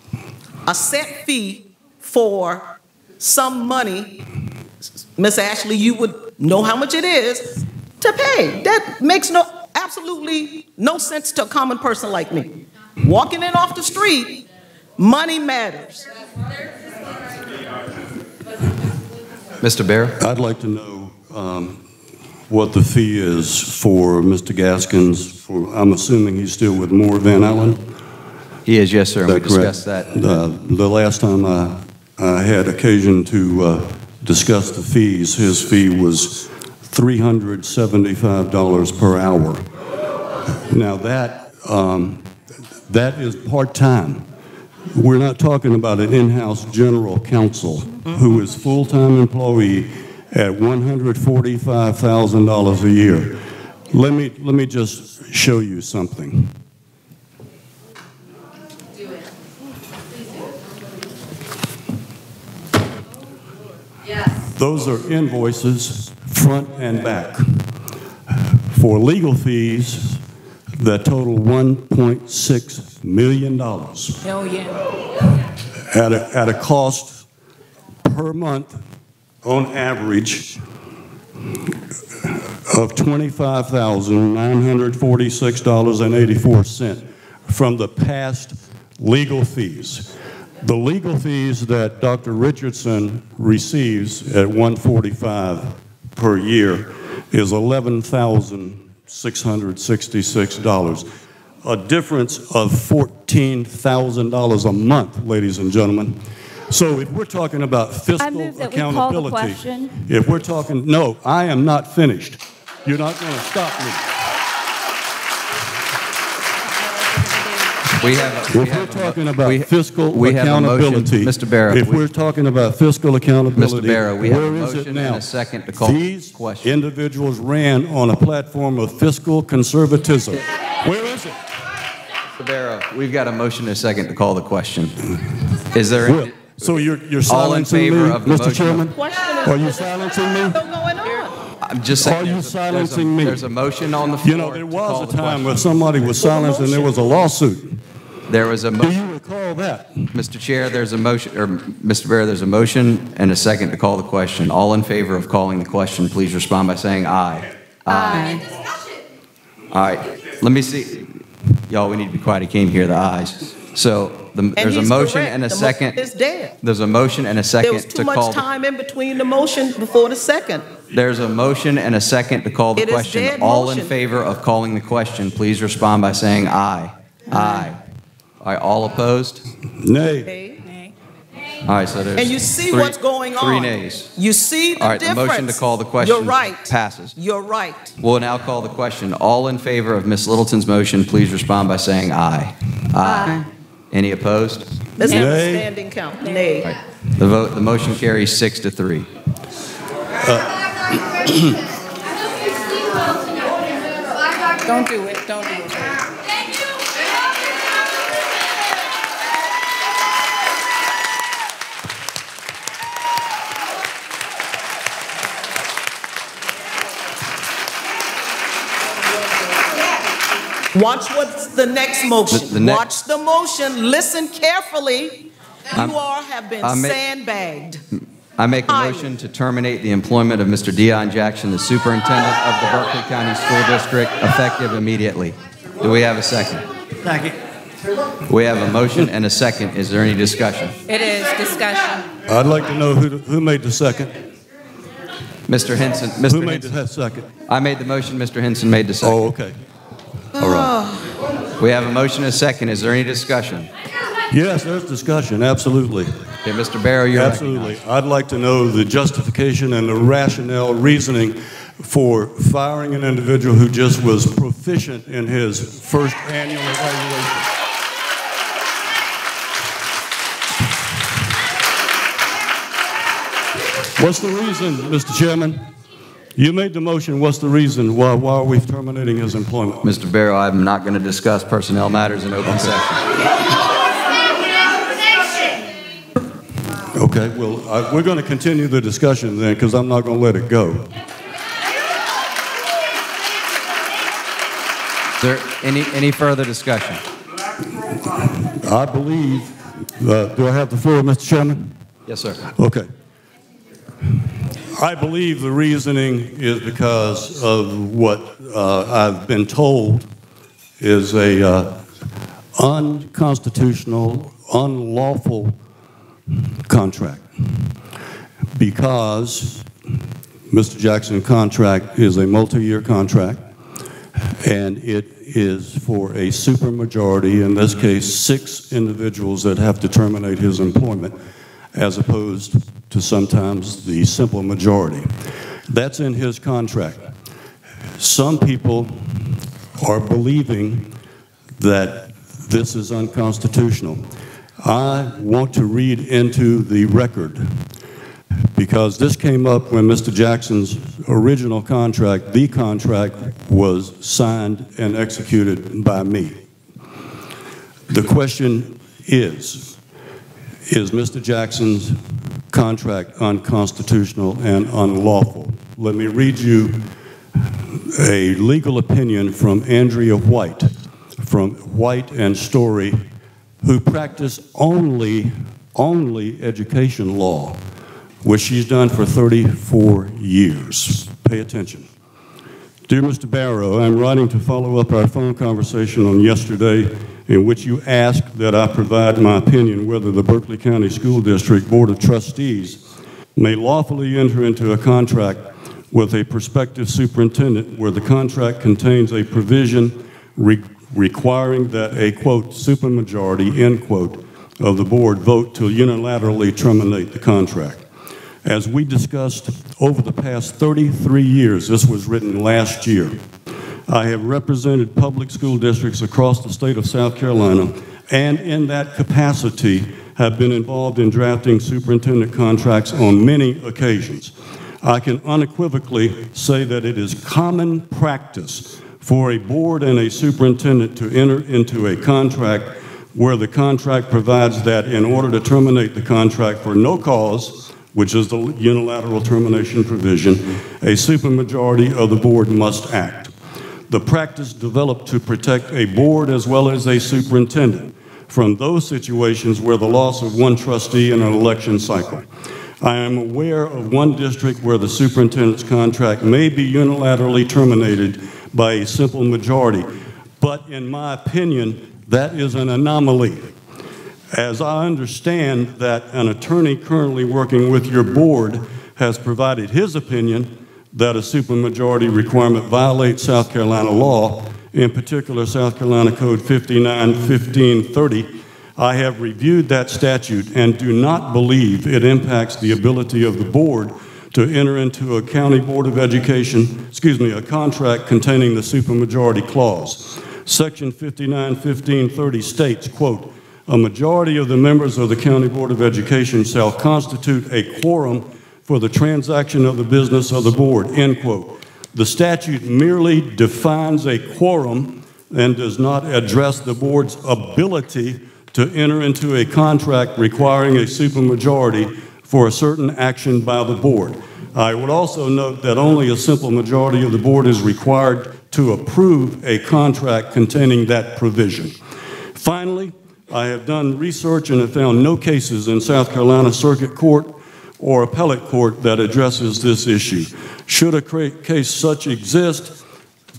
a set fee for some money, Miss Ashley, you would know how much it is to pay. That makes no absolutely no sense to a common person like me. Walking in off the street, money matters.
Mr. Baer?
I'd like to know um, what the fee is for Mr. Gaskins. For I'm assuming he's still with Moore Van Allen.
He is, yes, sir.
Is
We
correct?
discussed that.
Uh, the last time I, I had occasion to uh, discuss the fees, his fee was $375 per hour. Now that um, that is part time. We're not talking about an in-house general counsel who is full-time employee at $145,000 a year. Let me let me just show you something. Those are invoices, front and back, for legal fees that total $1.6 million
Hell yeah.
at a, at a cost per month, on average, of $25,946.84 from the past legal fees. The legal fees that Dr. Richardson receives at 145 per year is $11,666. A difference of $14,000 a month, ladies and gentlemen. So if we're talking about fiscal
move that we call the
accountability,
question.
if we're talking, no, I am not finished. You're not going to stop me.
We have, a- we
If we're
have,
talking about
we-
fiscal
we have a motion.
accountability,
Mr. Barrow,
if
we-
we're talking about fiscal accountability,
Mr. Barrow, we have a
where is
motion and
now?
a second to call the
These individuals ran on a platform of fiscal conservatism. Where is it?
Mr. Barrow, we've got a motion and a second to call the question. Is there,
Well, So you're, you're
All in
silencing me,
of the
Mr.
motion?
Chairman? Are you silencing me?
I'm just saying.
Are you
there's a-
silencing me?
There's a motion on the floor.
You know, there was a
the
time
question.
when somebody was silenced and there was a lawsuit.
There was a. motion.
Do you recall that?
Mr. Chair, there's a motion, or Mr. Barrow, there's a motion and a second to call the question. All in favor of calling the question, please respond by saying aye. Aye. All right, let me see. Y'all, we need to be quiet. I can't hear the ayes. So the- there's a motion
correct.
and a
The mo-
second.
It's dead.
There's a motion and a second
There
second
was
to
too much
call. the-
time in between the motion before the second.
There's a motion and a second to call the
It is
question.
dead
All in favor of calling the question, please respond by saying aye. Aye. All right, all opposed?
Nay. Nay.
All right, so there's.
And you see
three-
what's going on.
Three nays.
You see the
All right, the motion to call the question
You're right.
passes.
You're right.
We'll now call the question. All in favor of Ms. Littleton's motion, please respond by saying aye. Aye. Any opposed?
Let's have a
Nay.
standing count. Nay.
The vote, the motion carries six to three.
Uh, [COUGHS] don't do it, don't do it.
Watch what's the next motion.
The- the next-
Watch the motion. Listen carefully.
I'm-
You all have been
I ma-
sandbagged.
I make a motion to terminate the employment of Mr. Deon Jackson, the superintendent of the Berkeley County School District, effective immediately. Do we have a second?
Second.
We have a motion and a second. Is there any discussion?
It is discussion.
I'd like to know who, who made the second?
Mr. Henson,
Who
Mr.
made
Henson.
the second?
I made the motion, Mr. Henson made the second.
Oh, okay.
All right. We have a motion and a second. Is there any discussion?
Yes, there's discussion, absolutely.
Okay, Mr. Barrow, you're
Absolutely. I'd like to know the justification and the rationale, reasoning for firing an individual who just was proficient in his first annual evaluation. What's the reason, Mr. Chairman? You made the motion. What's the reason? Why, why are we terminating his employment?
Mr. Barrow, I'm not going to discuss personnel matters in open session.
Okay, well, I- we're going to continue the discussion then, because I'm not going to let it go.
Is there any, any further discussion?
I believe, uh, do I have the floor, Mr. Chairman?
Yes, sir.
Okay. I believe the reasoning is because of what uh, I've been told is a uh, unconstitutional, unlawful contract. Because Mr. Jackson's contract is a multi-year contract, and it is for a supermajority, in this case, six individuals that have to terminate his employment, as opposed to sometimes the simple majority. That's in his contract. Some people are believing that this is unconstitutional. I want to read into the record because this came up when Mr. Jackson's original contract, the contract, was signed and executed by me. The question is, is Mr. Jackson's contract unconstitutional and unlawful? Let me read you a legal opinion from Andrea White, from White and Story, who practice only, only education law which she's done for 34 years. Pay attention. Dear Mr. Barrow, I'm writing to follow up our phone conversation on yesterday in which you ask that I provide my opinion whether the Berkeley County School District Board of Trustees may lawfully enter into a contract with a prospective superintendent where the contract contains a provision re requiring that a, quote, supermajority, end quote, of the board vote to unilaterally terminate the contract. As we discussed over the past 33 years, this was written last year, I have represented public school districts across the state of South Carolina, and in that capacity have been involved in drafting superintendent contracts on many occasions. I can unequivocally say that it is common practice for a board and a superintendent to enter into a contract where the contract provides that in order to terminate the contract for no cause, which is the unilateral termination provision, a supermajority of the board must act. The practice developed to protect a board as well as a superintendent from those situations where the loss of one trustee in an election cycle. I am aware of one district where the superintendent's contract may be unilaterally terminated by a simple majority, but in my opinion, that is an anomaly. As I understand that an attorney currently working with your board has provided his opinion that a supermajority requirement violates South Carolina law, in particular South Carolina Code 591530, I have reviewed that statute and do not believe it impacts the ability of the board to enter into a county board of education, excuse me, a contract containing the supermajority clause. Section 591530 states, quote, a majority of the members of the County Board of Education shall constitute a quorum for the transaction of the business of the board, end quote. The statute merely defines a quorum and does not address the board's ability to enter into a contract requiring a supermajority for a certain action by the board. I would also note that only a simple majority of the board is required to approve a contract containing that provision. Finally, I have done research and have found no cases in South Carolina Circuit Court or appellate court that addresses this issue. Should a case such exist,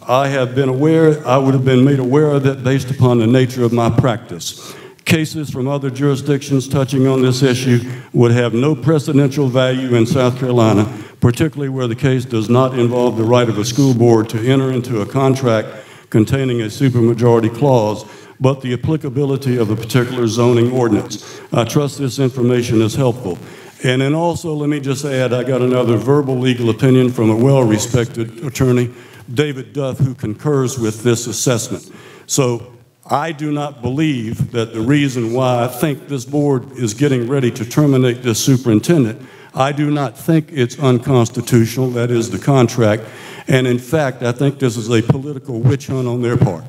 I have been aware, I would have been made aware of it based upon the nature of my practice. Cases from other jurisdictions touching on this issue would have no precedential value in South Carolina, particularly where the case does not involve the right of a school board to enter into a contract containing a supermajority clause but the applicability of a particular zoning ordinance. I trust this information is helpful. And then also, let me just add, I got another verbal legal opinion from a well-respected attorney, David Duff, who concurs with this assessment. So I do not believe that the reason why I think this board is getting ready to terminate this superintendent, I do not think it's unconstitutional, that is the contract. And in fact, I think this is a political witch hunt on their part.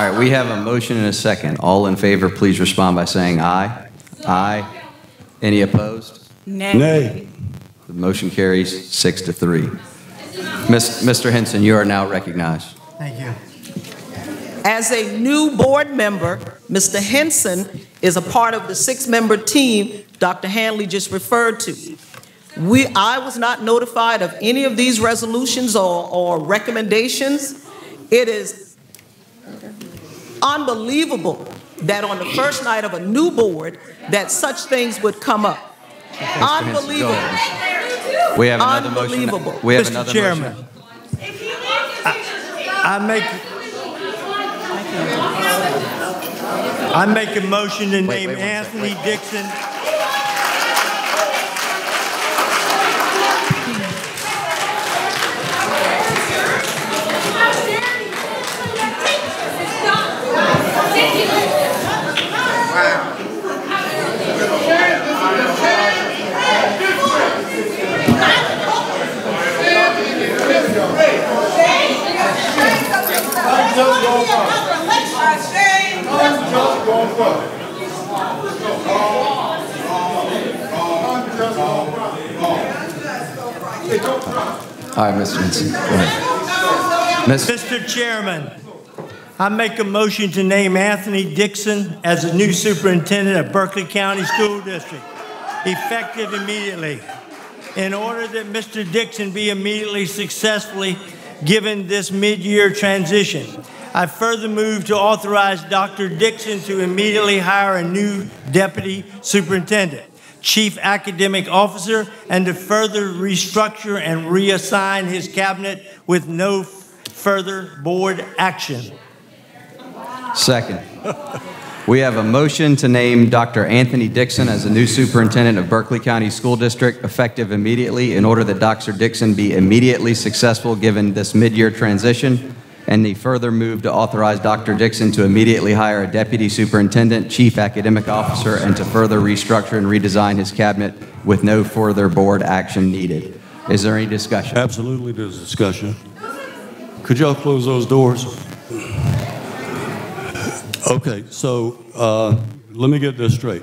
All right, we have a motion and a second. All in favor, please respond by saying aye. Aye. Any opposed? Nay.
Nay.
The motion carries six to three. Miss- Mr. Henson, you are now recognized.
Thank you. As a new board member, Mr. Henson is a part of the six-member team Dr. Hanley just referred to. We, I was not notified of any of these resolutions or, or recommendations. It is unbelievable that on the first night of a new board, that such things would come up. Unbelievable.
We have another motion.
Unbelievable.
We have
Mr.
another
Chairman.
motion.
I make, I make a motion to name Anthony Dixon.
All right, Mr. Henson, go ahead.
Mr. Chairman, I make a motion to name Anthony Dixon as the new superintendent of Berkeley County School District, effective immediately. In order that Mr. Dixon be immediately successfully given this mid-year transition, I further move to authorize Dr. Dixon to immediately hire a new deputy superintendent, chief academic officer, and to further restructure and reassign his cabinet with no further board action.
Second. [LAUGHS] We have a motion to name Dr. Anthony Dixon as the new superintendent of Berkeley County School District effective immediately in order that Dr. Dixon be immediately successful given this mid-year transition. And the further move to authorize Dr. Dixon to immediately hire a deputy superintendent, chief academic officer, and to further restructure and redesign his cabinet with no further board action needed. Is there any discussion?
Absolutely, there's discussion. Could y'all close those doors? Okay, so uh, let me get this straight.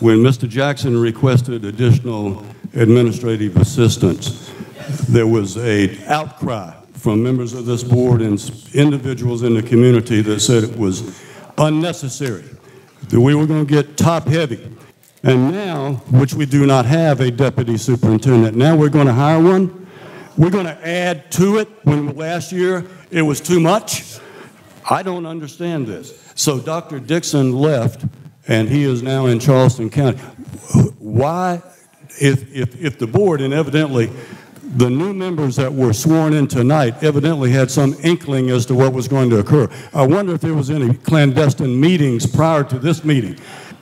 When Mr. Jackson requested additional administrative assistance, there was a outcry from members of this board and individuals in the community that said it was unnecessary, that we were going to get top-heavy. And now, which we do not have a deputy superintendent, now we're going to hire one? We're going to add to it when last year it was too much? I don't understand this. So Dr. Dixon left, and he is now in Charleston County. Why, if, if, if the board, and evidently the new members that were sworn in tonight evidently had some inkling as to what was going to occur. I wonder if there was any clandestine meetings prior to this meeting,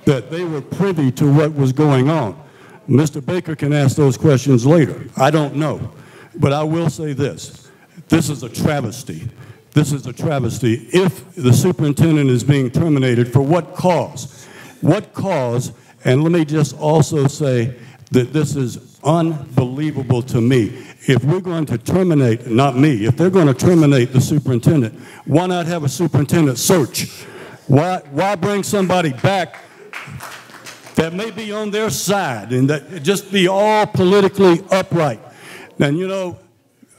that they were privy to what was going on. Mr. Baer can ask those questions later. I don't know. But I will say this. This is a travesty. This is a travesty. If the superintendent is being terminated, for what cause? What cause? And let me just also say that this is unbelievable to me. If we're going to terminate, not me, if they're going to terminate the superintendent, why not have a superintendent search? Why, why bring somebody back that may be on their side and that just be all politically upright? And you know,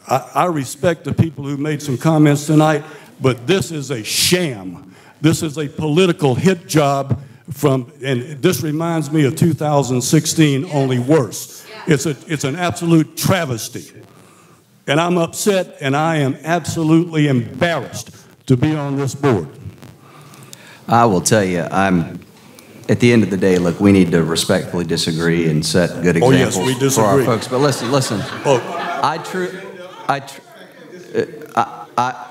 I, I respect the people who made some comments tonight, but this is a sham. This is a political hit job from, and this reminds me of 2016, only worse. It's, a, it's an absolute travesty. And I'm upset and I am absolutely embarrassed to be on this board.
I will tell you, I'm, at the end of the day, look, we need to respectfully disagree and set good
Oh, yes,
examples
we
for our folks. But listen, listen.
Oh.
I true, I, tr- uh, I,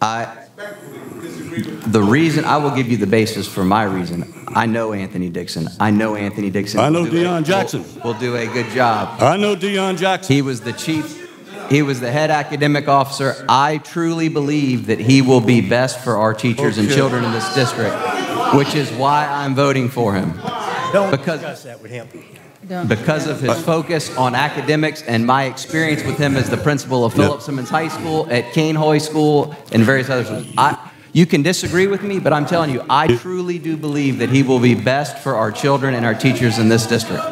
I, I, the reason, I will give you the basis for my reason. I know Anthony Dixon. I know Anthony Dixon.
I know
will do a-
Deon Jackson.
Will will do a good job.
I know Deon Jackson.
He was the chief, he was the head academic officer. I truly believe that he will be best for our teachers and children in this district, which is why I'm voting for him.
Don't
Because-
discuss that with him.
Because of his focus on academics and my experience with him as the principal of Philip Simmons High School, at Cainhoy School, and various other schools. I, you can disagree with me, but I'm telling you, I truly do believe that he will be best for our children and our teachers in this district.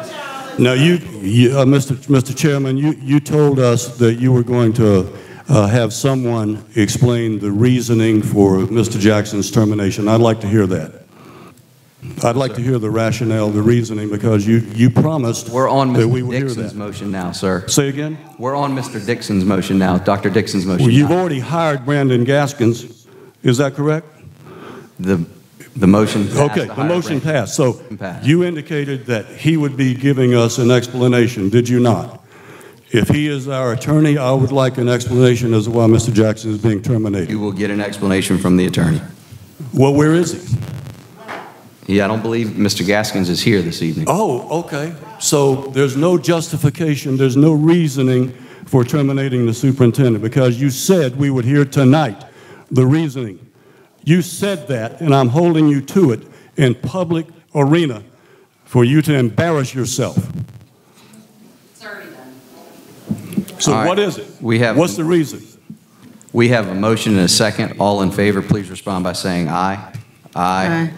Now, you, you, uh, Mr. Mr. Chairman, you, you told us that you were going to uh, have someone explain the reasoning for Mr. Jackson's termination. I'd like to hear that. I'd like to hear the rationale, the reasoning, because you, you promised
We're on
we
Mr.
hear
Dixon's motion now, sir.
Say again?
We're on Mr. Dixon's motion now, Dr. Dixon's motion.
Well, you've
now.
already hired Brandon Gaskins. Is that correct?
The, the motion passed.
Okay, the motion
Brandon.
passed. So
Passed.
you indicated that he would be giving us an explanation, did you not? If he is our attorney, I would like an explanation as to why Mr. Jackson is being terminated.
You will get an explanation from the attorney.
Well, where is he?
Yeah, I don't believe Mr. Gaskins is here this evening.
Oh, okay. So there's no justification, there's no reasoning for terminating the superintendent because you said we would hear tonight the reasoning. You said that, and I'm holding you to it in public arena for you to embarrass yourself. So
All right.
what is it?
We have-
What's the reason?
We have a motion and a second. All in favor, please respond by saying aye. Aye.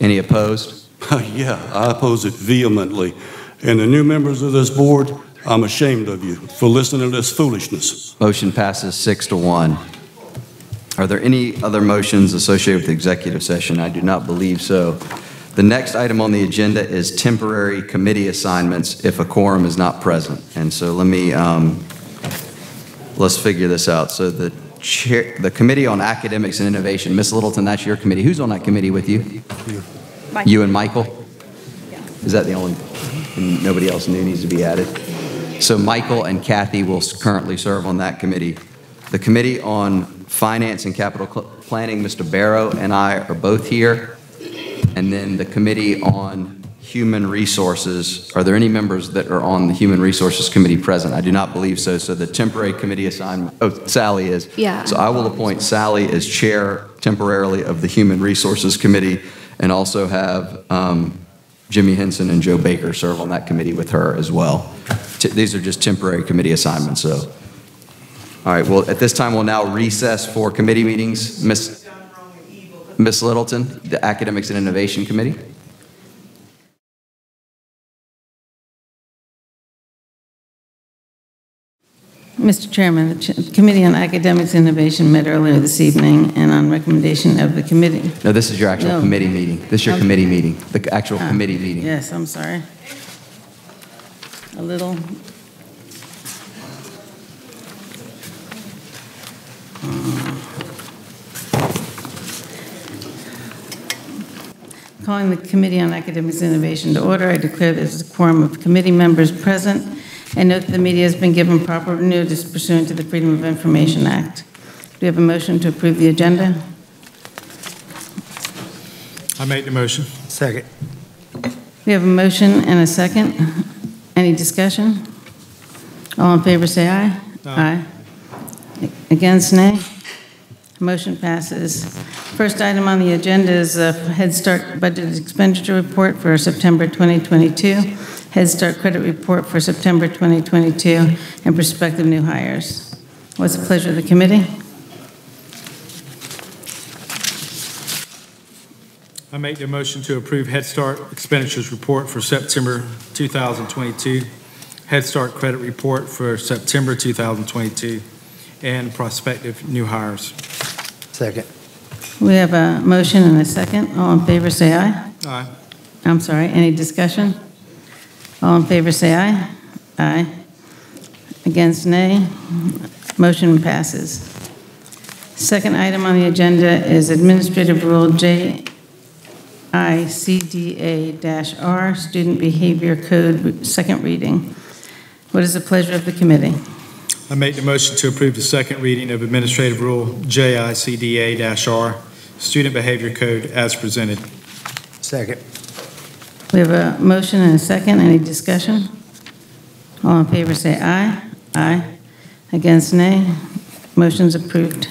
Any opposed? [LAUGHS]
Yeah, I oppose it vehemently. And the new members of this board, I'm ashamed of you for listening to this foolishness.
Motion passes six to one. Are there any other motions associated with the executive session? I do not believe so. The next item on the agenda is temporary committee assignments if a quorum is not present. And so let me, um, let's figure this out. So the chair, the Committee on Academics and Innovation, Ms. Littleton, that's your committee. Who's on that committee with you? You and Michael? Is that the only, nobody else new needs to be added? So Michael and Kathy will currently serve on that committee. The Committee on Finance and Capital Planning, Mr. Barrow and I are both here. And then the Committee on Human Resources, are there any members that are on the Human Resources Committee present? I do not believe so. So the temporary committee assignment, oh, Sally is.
Yeah.
So I will appoint Sally as chair temporarily of the Human Resources Committee and also have um, Jimmy Henson and Joe Baer serve on that committee with her as well. T- These are just temporary committee assignments, so. All right, well, at this time, we'll now recess for committee meetings. Miss Miss Littleton, the Academics and Innovation Committee.
Mr. Chairman, the Ch- Committee on Academics Innovation met earlier this evening, and on recommendation of the committee.
No, this is your actual
No.
committee meeting. This is your
Um,
committee meeting, the actual
Ah,
committee meeting.
Yes, I'm sorry. A little. Calling the Committee on Academics Innovation to order, I declare there's a quorum of committee members present, and note that the media has been given proper notice pursuant to the Freedom of Information Act. Do we have a motion to approve the agenda?
I make the motion. Second.
We have a motion and a second. Any discussion? All in favor, say aye. Aye. Against, nay? Motion passes. First item on the agenda is a Head Start Budget Expenditure Report for September 2022, Head Start Credit Report for September 2022, and prospective new hires. What's the pleasure of the committee?
I make the motion to approve Head Start expenditures report for September 2022, Head Start credit report for September 2022, and prospective new hires.
Second.
We have a motion and a second. All in favor, say aye.
Aye.
I'm sorry, any discussion? All in favor, say aye. Aye. Against, nay. Motion passes. Second item on the agenda is Administrative Rule JICDA-R, Student Behavior Code, second reading. What is the pleasure of the committee?
I make the motion to approve the second reading of Administrative Rule JICDA-R, Student Behavior Code as presented.
Second.
We have a motion and a second. Any discussion? All in favor, say aye. Aye. Against, nay. Motion's approved.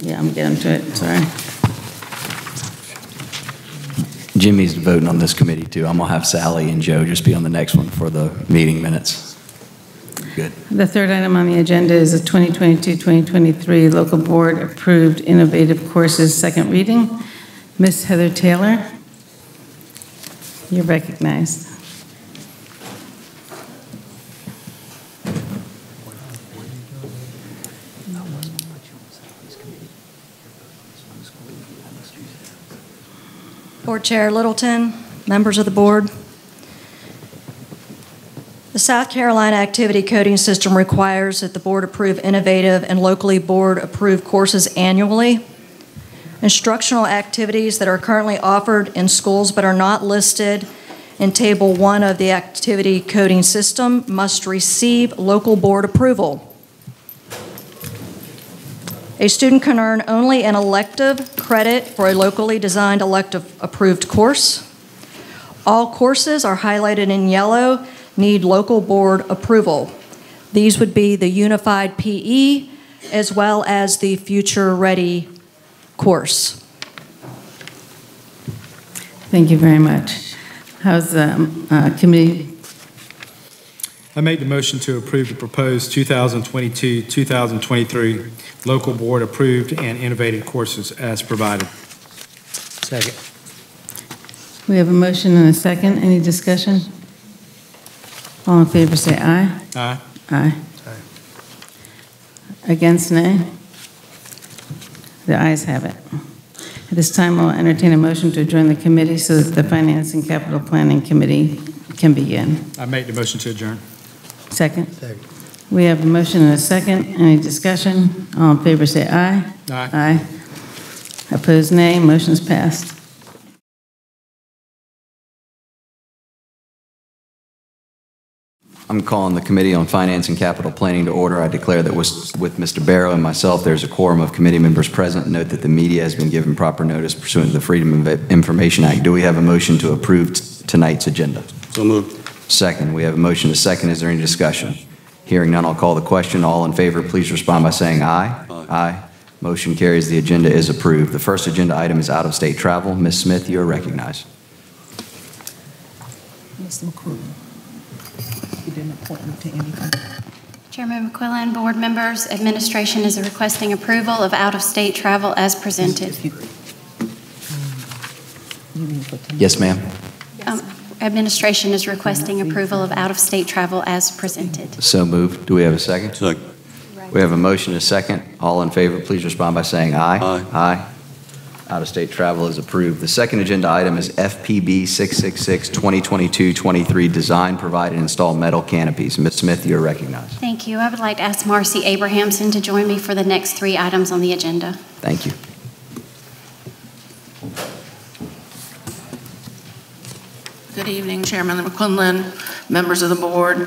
Yeah, I'm getting to it, sorry.
Jimmy's voting on this committee too. I'm gonna have Sally and Joe just be on the next one for the meeting minutes. Good.
The third item on the agenda is the 2022-2023 Local Board Approved Innovative Courses Second Reading. Ms. Heather Taylor, you're recognized.
Board Chair Littleton, members of the board. The South Carolina Activity Coding System requires that the board approve innovative and locally board approved courses annually. Instructional activities that are currently offered in schools but are not listed in Table 1 of the Activity Coding System must receive local board approval. A student can earn only an elective credit for a locally designed elective approved course. All courses are highlighted in yellow, need local board approval. These would be the Unified PE as well as the Future Ready course.
Thank you very much. How's the um, uh, committee?
I make the motion to approve the proposed 2022-2023 local board approved and innovative courses as provided.
Second.
We have a motion and a second. Any discussion? All in favor say aye.
Aye.
Aye. Against, nay? The ayes have it. At this time, I'll entertain a motion to adjourn the committee so that the Finance and Capital Planning Committee can begin.
I make the motion to adjourn.
Second? Second. We have a motion and a second. Any discussion? All in favor say aye.
Aye.
Aye. Opposed, nay. Motion's passed.
I'm calling the Committee on Finance and Capital Planning to order. I declare that with with Mr. Barrow and myself, there's a quorum of committee members present. Note that the media has been given proper notice pursuant to the Freedom of Information Act. Do we have a motion to approve tonight's agenda?
So moved.
Second, we have a motion to second. Is there any discussion? Hearing none, I'll call the question. All in favor, please respond by saying aye. Aye. Motion carries. The agenda is approved. The first agenda item is out-of-state travel. Ms. Smith, you are recognized.
Mr. McCool, you didn't appoint me to anything.
Chairman McQuillan, board members, administration is requesting approval of out-of-state travel as presented.
Yes, ma'am.
Um, Administration is requesting approval of out-of-state travel as presented.
So moved. Do we have a second? Second. We have a motion and a second. All in favor, please respond by saying aye. Aye. Aye. Out-of-state travel is approved. The second agenda item is FPB 666 2022-23 Design, Provide, and Install Metal Canopies. Ms. Smith, you are recognized.
Thank you. I would like to ask Marcy Abrahamson to join me for the next three items on the agenda.
Thank you.
Good evening, Chairman McQuillan, members of the board.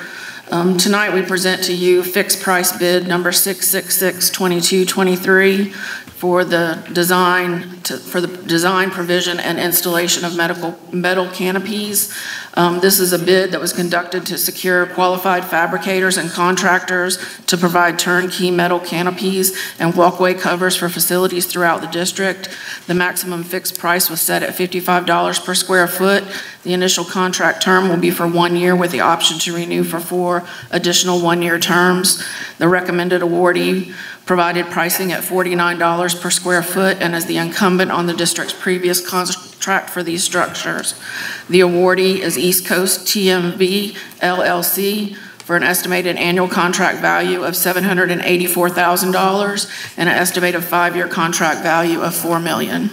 Um, Tonight, we present to you fixed price bid number 666-2223 for the design, to- for the design, provision, and installation of medical, metal canopies. Um, This is a bid that was conducted to secure qualified fabricators and contractors to provide turnkey metal canopies and walkway covers for facilities throughout the district. The maximum fixed price was set at $55 per square foot. The initial contract term will be for one year with the option to renew for four additional one-year terms. The recommended awardee provided pricing at $49 per square foot and is the incumbent on the district's previous contract for these structures. The awardee is East Coast TMV LLC for an estimated annual contract value of $784,000 and an estimated five-year contract value of 4 million.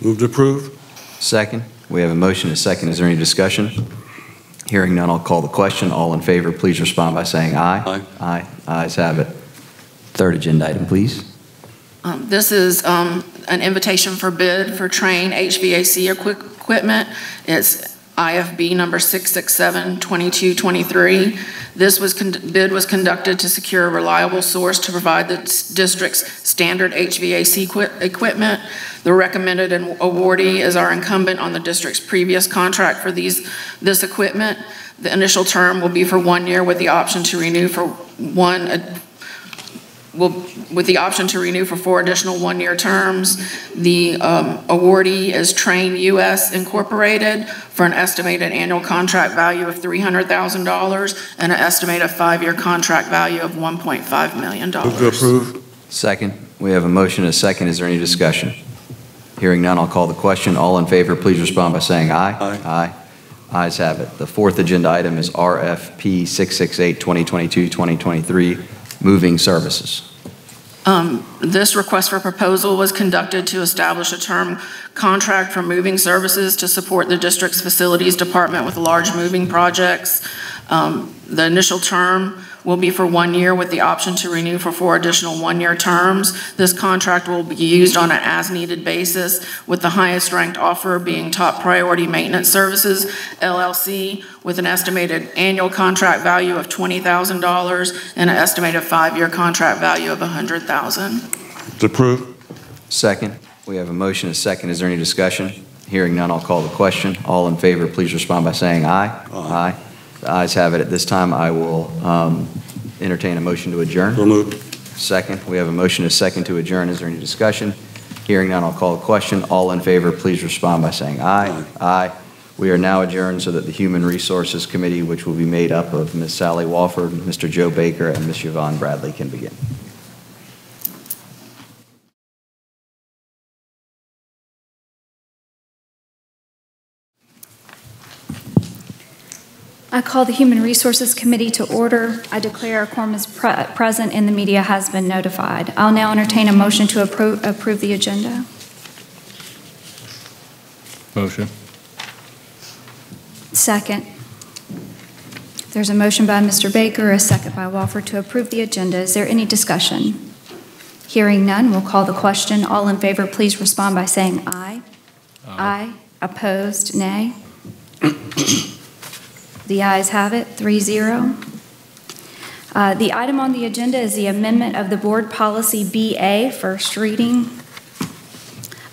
Move to approve.
Second. We have a motion and a second. Is there any discussion? Hearing none, I'll call the question. All in favor, please respond by saying aye. Aye. Aye. Ayes have it. Third agenda item, please.
Um, This is um, an invitation for bid for Trane HVAC equipment. It's IFB number 667-2223. This was, bid was conducted to secure a reliable source to provide the district's standard HVAC equi- equipment. The recommended awardee is our incumbent on the district's previous contract for these, this equipment. The initial term will be for one year with the option to renew for one will, with the option to renew for four additional one-year terms. The um, awardee is Trane US Incorporated for an estimated annual contract value of $300,000 and an estimated five-year contract value of $1.5 million.
Move to approve.
Second. We have a motion and a second. Is there any discussion? Hearing none, I'll call the question. All in favor, please respond by saying aye.
Aye.
Aye. Ayes have it. The fourth agenda item is RFP 668-2022-2023, moving services.
Um, This request for proposal was conducted to establish a term contract for moving services to support the district's facilities department with large moving projects. Um, The initial term will be for one year with the option to renew for four additional one-year terms. This contract will be used on an as-needed basis, with the highest-ranked offer being Top Priority Maintenance Services LLC, with an estimated annual contract value of $20,000 and an estimated five-year contract value of $100,000.
To approve.
Second. We have a motion and a second. Is there any discussion? Hearing none, I'll call the question. All in favor, please respond by saying aye. Aye. The ayes have it. At this time, I will um, entertain a motion to adjourn.
So moved.
Second. We have a motion a second to adjourn. Is there any discussion? Hearing none, I'll call a question. All in favor, please respond by saying aye. Aye. We are now adjourned so that the Human Resources Committee, which will be made up of Ms. Sally Wofford, Mr. Joe Baer, and Ms. Yvonne Bradley, can begin.
I call the Human Resources Committee to order. I declare a quorum is pre- present and the media has been notified. I'll now entertain a motion to appro- approve the agenda.
Motion.
Second. There's a motion by Mr. Baer, a second by Wofford to approve the agenda. Is there any discussion? Hearing none, we'll call the question. All in favor, please respond by saying aye. Aye. Opposed, nay. The ayes have it, 3-0. Uh, The item on the agenda is the amendment of the Board Policy BA, first reading.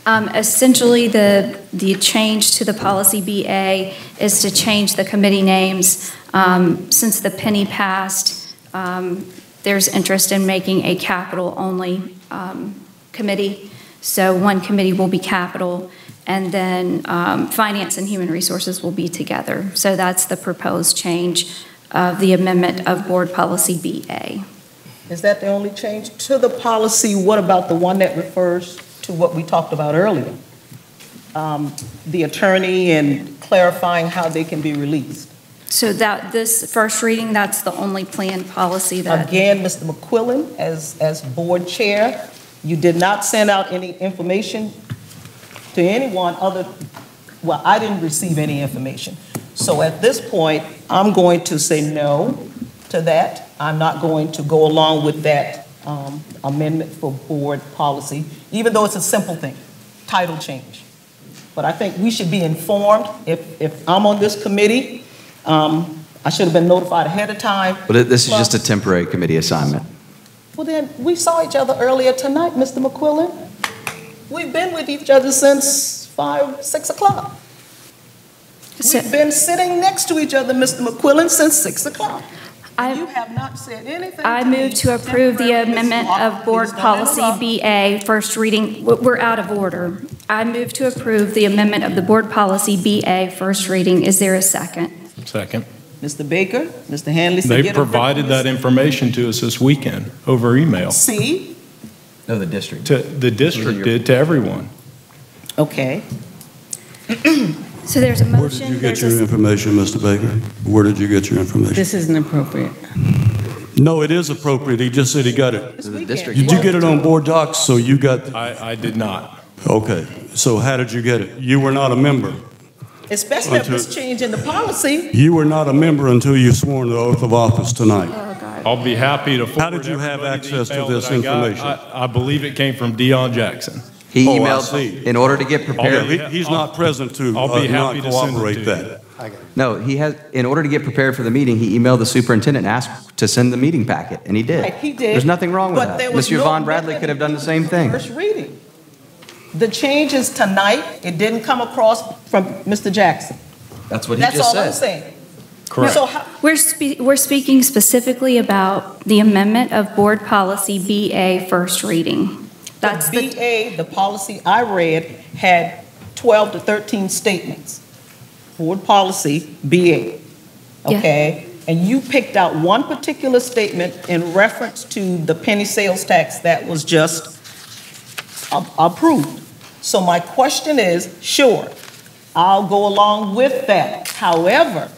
Um, Essentially, the, the change to the policy BA is to change the committee names. Um, Since the penny passed, um, there's interest in making a capital-only um, committee. So one committee will be capital, and then um, Finance and Human Resources will be together. So that's the proposed change of the amendment of Board Policy BA.
Is that the only change to the policy? What about the one that refers to what we talked about earlier? Um, The attorney and clarifying how they can be released?
So that, this first reading, that's the only planned policy that.
Again, Mr. McQuillan, as, as board chair, you did not send out any information to anyone other, well, I didn't receive any information. So at this point, I'm going to say no to that. I'm not going to go along with that um, amendment for board policy, even though it's a simple thing, title change. But I think we should be informed. If, if I'm on this committee, um, I should have been notified ahead of time.
But this is just a temporary committee assignment.
Well, then, we saw each other earlier tonight, Mr. McQuillan. We've been with each other since five, six o'clock. We've been sitting next to each other, Mr. McQuillan, since six o'clock. And you have not said anything
I
to
move to approve the amendment of Board Policy. BA, first reading. We're out of order. I move to approve the amendment of the Board Policy BA, first reading. Is there a second?
Second.
Mr. Baer, Mr. Hanley.
They provided that information to us this weekend over email.
See?
No, the district.
To, the district did to everyone.
Okay. [CLEARS THROAT]
So there's a motion.
Where did you get
there's
your
a,
information, Mr. Baer? Where did you get your information?
This isn't appropriate.
No, it is appropriate. He just said he got it.
The district.
Did you get it on board docs, so you got,
I, I did not.
okay, so how did you get it? You were not a member.
Especially if
Until-
it's changing the policy.
You were not a member until you sworn the oath of office tonight.
I'll be happy to forward
How did you have access to this
that I got.
information?
I, I believe it came from Deon Jackson.
He
Oh,
emailed,
see.
in order to get
Yeah,
prepared,
he- he's not present to
I'll
uh,
be
not
happy to send
cooperate
to
that.
no, he has, in order to get prepared for the meeting, he emailed the superintendent and asked to send the meeting packet, and he did.
Right, he did.
There's nothing wrong with
But
that.
Mr. was no
Yvonne Bradley could have done the same thing.
First reading. The changes tonight, it didn't come across from Mr. Jackson.
That's what he just said.
That's all I'm
said.
Saying.
No, We're, spe- we're speaking specifically about the amendment of Board Policy BA first reading. That's
the BA, the policy I read, had 12 to 13 statements. Board policy, BA, okay? And you picked out one particular statement in reference to the penny sales tax that was just a- approved. So my question is, sure, I'll go along with that. However,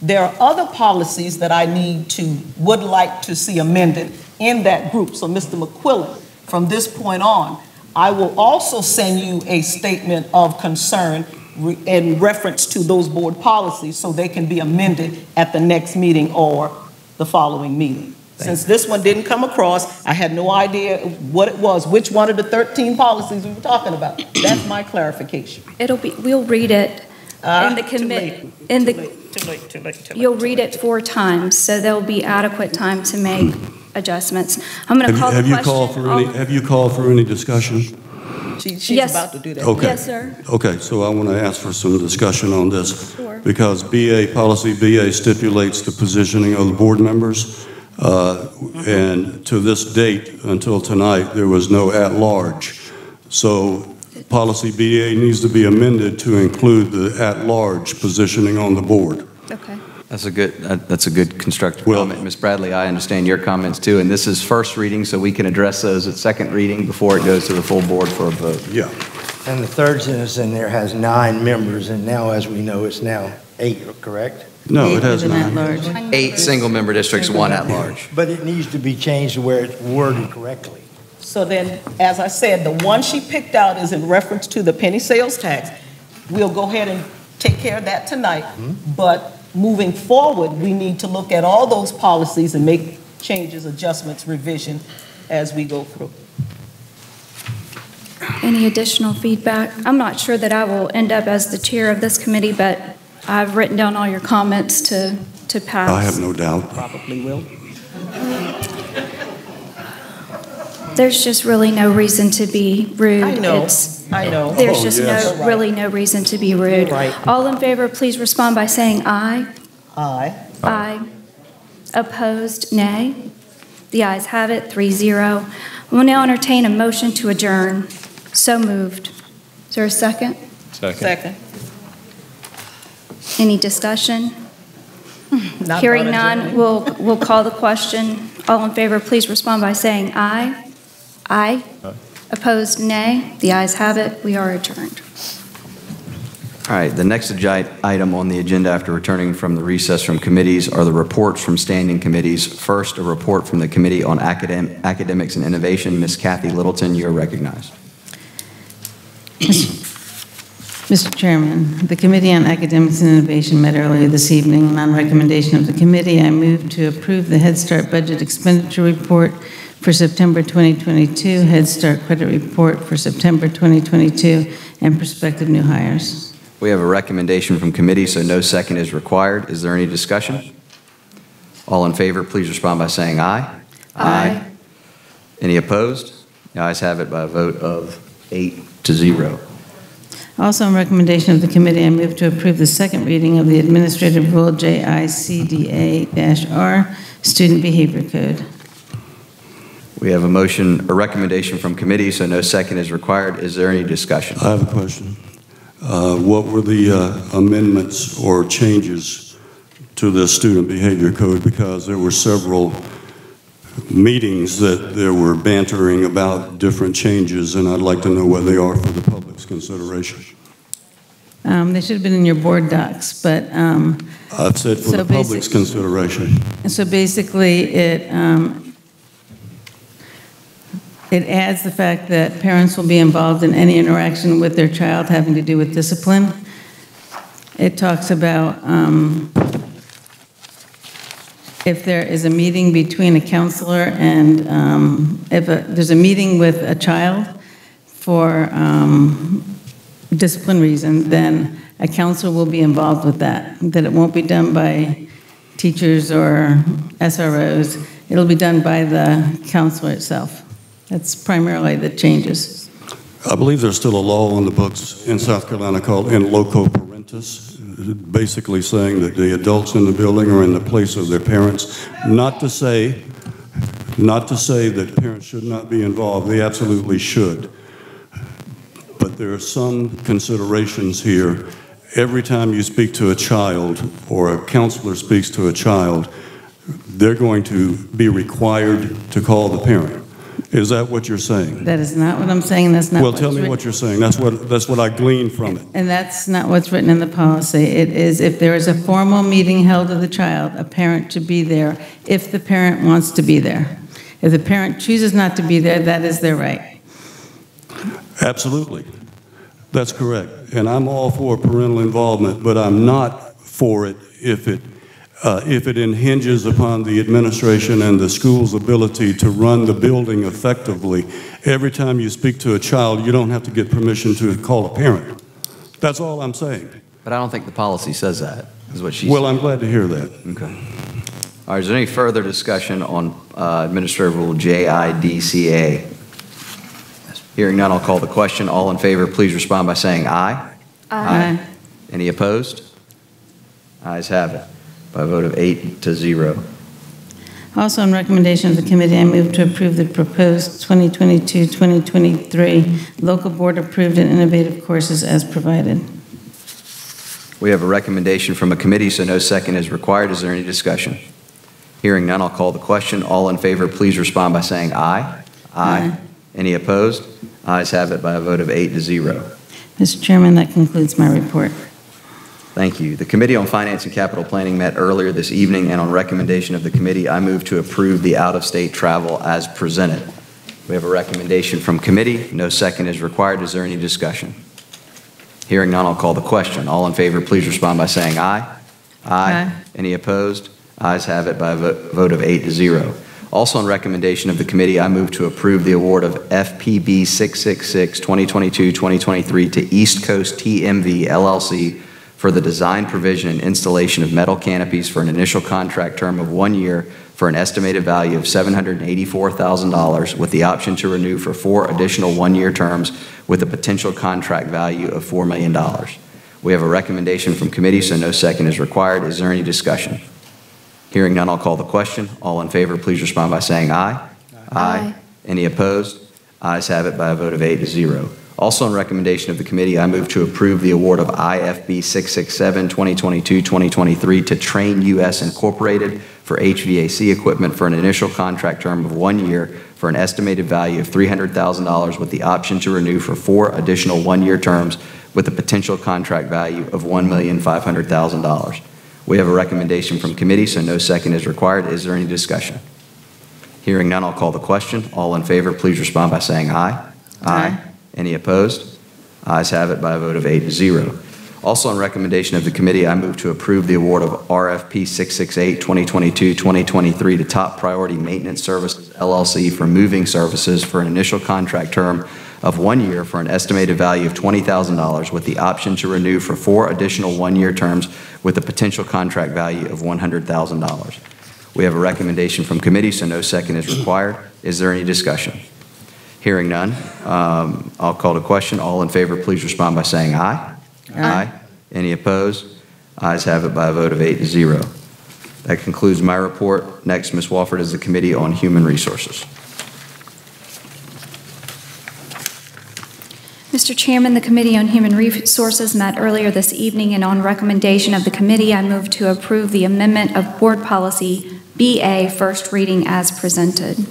there are other policies that I need to, would like to see amended in that group. So Mr. McQuillan, from this point on, I will also send you a statement of concern re- in reference to those board policies so they can be amended at the next meeting or the following meeting. Since this one didn't come across, I had no idea what it was, which one of the 13 policies we were talking about. That's my clarification.
It'll be, we'll read it
Ah,
in the
too
commit, in the,
Too late, too late, too late.
you'll read it four times, so there'll be adequate time to make adjustments. I'm going
Have
to
you-
call the
have you
question.
called for any,
All-
have you called for any discussion?
She, she's
Yes.
about to do that.
Okay.
Yes, sir.
Okay, so I want to ask for some discussion on this.
Sure.
Because BA, policy BA stipulates the positioning of the board members. uh, And to this date, until tonight, there was no at-large. So policy BA needs to be amended to include the at-large positioning on the board.
Okay.
That's a good, that- that's a good constructive comment. Ms. Bradley, I understand your comments too, and this is first reading, so we can address those at second reading before it goes to the full board for a vote.
Yeah.
And the third sentence in there has nine members, and now, as we know, it's now eight, correct?
No, it has
With an
not.
at-large.
Eight single-member districts, one at-large.
But it needs to be changed to where it's worded correctly.
So then, as I said, the one she picked out is in reference to the penny sales tax. We'll go ahead and take care of that tonight. Mm-hmm. But moving forward, we need to look at all those policies and make changes, adjustments, revision as we go through.
Any additional feedback? I'm not sure that I will end up as the chair of this committee, but I've written down all your comments to, to pass.
I have no doubt.
Probably will.
There's just really no reason to be rude.
I know,
It's-
I know.
There's
Oh,
just
yes.
no, really no reason to be rude.
Right.
All in favor, please respond by saying aye.
Aye.
Aye. Opposed, nay. The ayes have it, 3-0. We'll now entertain a motion to adjourn. So moved. Is there a second?
Second. Second.
Any discussion?
Not
Hearing none, we'll, we'll call the question. All in favor, please respond by saying aye. Aye. Opposed, nay. The ayes have it. We are adjourned.
All right, the next agi- item on the agenda after returning from the recess from committees are the reports from standing committees. First, a report from the Committee on Academ- Academics and Innovation. Ms. Kathy Littleton, you are recognized.
Mr. Chairman, the Committee on Academics and Innovation met earlier this evening, and on recommendation of the committee, I move to approve the Head Start Budget Expenditure Report for September 2022, Head Start Credit Report for September 2022, and prospective new hires.
We have a recommendation from committee, so no second is required. Is there any discussion? All in favor, please respond by saying aye.
Aye.
Any opposed? The ayes have it by a vote of eight to zero.
Also, on recommendation of the committee, I move to approve the second reading of the Administrative Rule JICDA-R, Student Behavior Code.
We have a motion, a recommendation from committee, so no second is required. Is there any discussion?
I have a question. Uh, What were the uh, amendments or changes to the student behavior code? Because there were several meetings that there were bantering about different changes, and I'd like to know what they are for the public's consideration.
Um, They should have been in your board docs, but, um,
I've said for
So
the public's consideration.
and so basically, it, um, it adds the fact that parents will be involved in any interaction with their child having to do with discipline. It talks about um, if there is a meeting between a counselor and, um, if a- there's a meeting with a child for um, discipline reason, then a counselor will be involved with that, that it won't be done by teachers or SROs. It'll be done by the counselor itself. That's primarily the changes.
I believe there's still a law on the books in South Carolina called in loco parentis. basically saying that the adults in the building are in the place of their parents. Not to say, not to say that parents should not be involved, they absolutely should. But there are some considerations here. Every time you speak to a child or a counselor speaks to a child, they're going to be required to call the parent. Is that what you're saying?
That is not what I'm saying, that's not
Well, tell me what you're saying. That's what, that's what I gleaned from it.
And that's not what's written in the policy. It is if there is a formal meeting held of the child, a parent to be there if the parent wants to be there. If the parent chooses not to be there, that is their right.
Absolutely. That's correct. And I'm all for parental involvement, but I'm not for it if it, uh, if it hinges upon the administration and the school's ability to run the building effectively. Every time you speak to a child, you don't have to get permission to call a parent. That's all I'm saying.
But I don't think the policy says that, is what she
Well,
said.
I'm glad to hear that.
Okay. All right, is there any further discussion on uh, Administrative Rule JIDCA? Hearing none, I'll call the question. All in favor, please respond by saying aye.
Aye.
Any opposed? Ayes have it, by a vote of eight to zero.
Also, on recommendation of the committee, I move to approve the proposed 2022-2023 local board-approved and innovative courses as provided.
We have a recommendation from a committee, so no second is required. Is there any discussion? Hearing none, I'll call the question. All in favor, please respond by saying aye. Aye. Any opposed? Ayes have it by a vote of eight to zero.
Mr. Chairman, that concludes my report.
Thank you. The Committee on Finance and Capital Planning met earlier this evening, and on recommendation of the committee, I move to approve the out-of-state travel as presented. We have a recommendation from committee. No second is required. Is there any discussion? Hearing none, I'll call the question. All in favor, please respond by saying aye. Aye. Any opposed? Ayes have it by a vo- vote of eight to zero. Also, on recommendation of the committee, I move to approve the award of FPB 666 2022-2023 to East Coast TMV LLC for the design, provision, and installation of metal canopies for an initial contract term of one year for an estimated value of $784,000 with the option to renew for four additional one-year terms with a potential contract value of $4 million. We have a recommendation from committee, so no second is required. Is there any discussion? Hearing none, I'll call the question. All in favor, please respond by saying aye. Aye. Any opposed? Ayes have it by a vote of eight to zero. Also, on recommendation of the committee, I move to approve the award of IFB 667 2022-2023 to Trane US Incorporated for HVAC equipment for an initial contract term of one year for an estimated value of $300,000 with the option to renew for four additional one-year terms with a potential contract value of $1,500,000. We have a recommendation from committee, so no second is required. Is there any discussion? Hearing none, I'll call the question. All in favor, please respond by saying aye. Aye. Any opposed? Ayes have it by a vote of eight to zero. Also, on recommendation of the committee, I move to approve the award of RFP 668 2022-2023 to Top Priority Maintenance Services LLC for moving services for an initial contract term of one year for an estimated value of $20,000 with the option to renew for four additional one-year terms with a potential contract value of $100,000. We have a recommendation from committee, so no second is required. Is there any discussion? Hearing none, um, I'll call the question. All in favor, please respond by saying aye. Aye. Any opposed? Ayes have it by a vote of eight to zero. That concludes my report. Next, Ms. Wofford is the Committee on Human Resources.
Mr. Chairman, the Committee on Human Resources met earlier this evening, and on recommendation of the committee, I move to approve the amendment of Board Policy BA first reading as presented.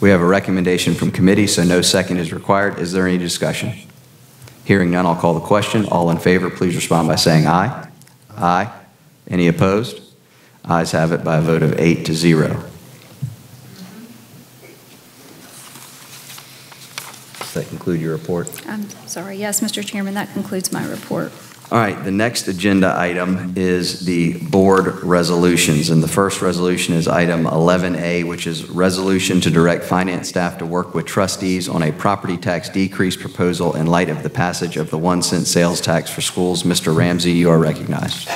We have a recommendation from committee, so no second is required. Is there any discussion? Hearing none, I'll call the question. All in favor, please respond by saying aye. Aye. Any opposed? Ayes have it by a vote of eight to zero. Does that conclude your report?
I'm sorry, yes, Mr. Chairman, that concludes my report.
All right, the next agenda item is the board resolutions. And the first resolution is item 11A, which is resolution to direct finance staff to work with trustees on a property tax decrease proposal in light of the passage of the one cent sales tax for schools. Mr. Ramsey, you are recognized.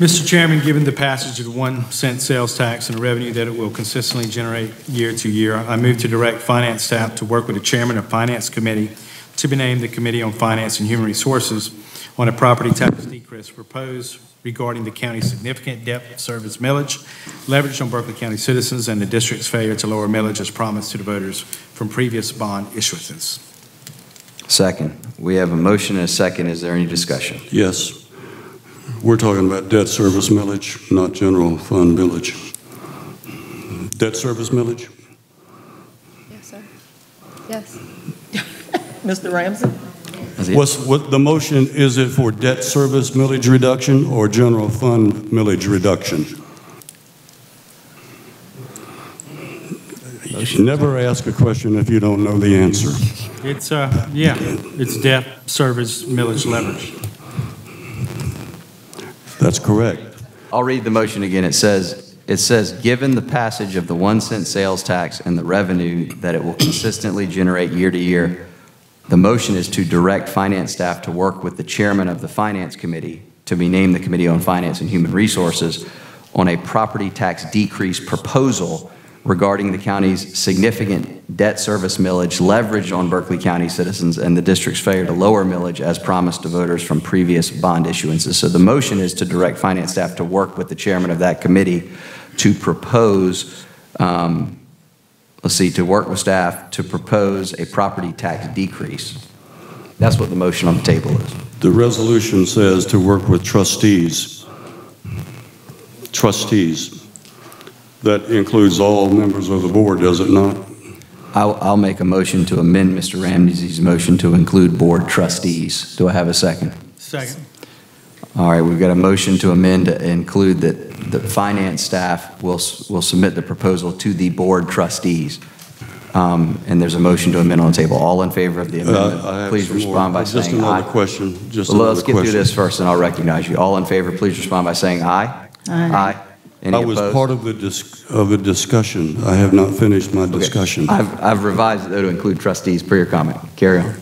Mr. Chairman, given the passage of the one cent sales tax and the revenue that it will consistently generate year to year, I move to direct finance staff to work with the chairman of finance committee to be named the Committee on Finance and Human Resources on a property tax decrease proposed regarding the county's significant debt service millage leveraged on Berkeley County citizens and the district's failure to lower millage as promised to the voters from previous bond issuances.
Second. We have a motion and a second. Is there any discussion?
Yes. We're talking about debt service millage, not general fund millage. Debt service millage?
Yes, sir. Yes.
Mr. Ramsey?
What's, what, the motion, is it for debt service millage reduction or general fund millage reduction? You should never ask a question if you don't know the answer.
It's, uh, yeah, it's debt service millage leverage.
That's correct.
I'll read the motion again. It says, it says, given the passage of the one cent sales tax and the revenue that it will consistently generate year to year, the motion is to direct finance staff to work with the chairman of the finance committee to be named the Committee on Finance and Human Resources on a property tax decrease proposal regarding the county's significant debt service millage leveraged on Berkeley County citizens and the district's failure to lower millage as promised to voters from previous bond issuances. So the motion is to direct finance staff to work with the chairman of that committee to propose, um, let's see, to work with staff to propose a property tax decrease. That's what the motion on the table is.
The resolution says to work with trustees. Trustees. That includes all members of the board, does it not?
I'll, I'll make a motion to amend Mr. Ramsey's motion to include board trustees. Do I have a second?
Second.
All right, we've got a motion to amend to include that the finance staff will, will submit the proposal to the board trustees. Um, And there's a motion to amend on the table. All in favor of the
Uh,
amendment,
have
please
some more.
respond by
Just
saying aye.
another question, just
Well,
another
Let's get through this first, and I'll recognize you. All in favor, please respond by saying aye.
Aye.
Any
I was
opposed?
part of the, dis- of the discussion. I have not finished my discussion.
I've, I've revised it though to include trustees per your comment. Carry on.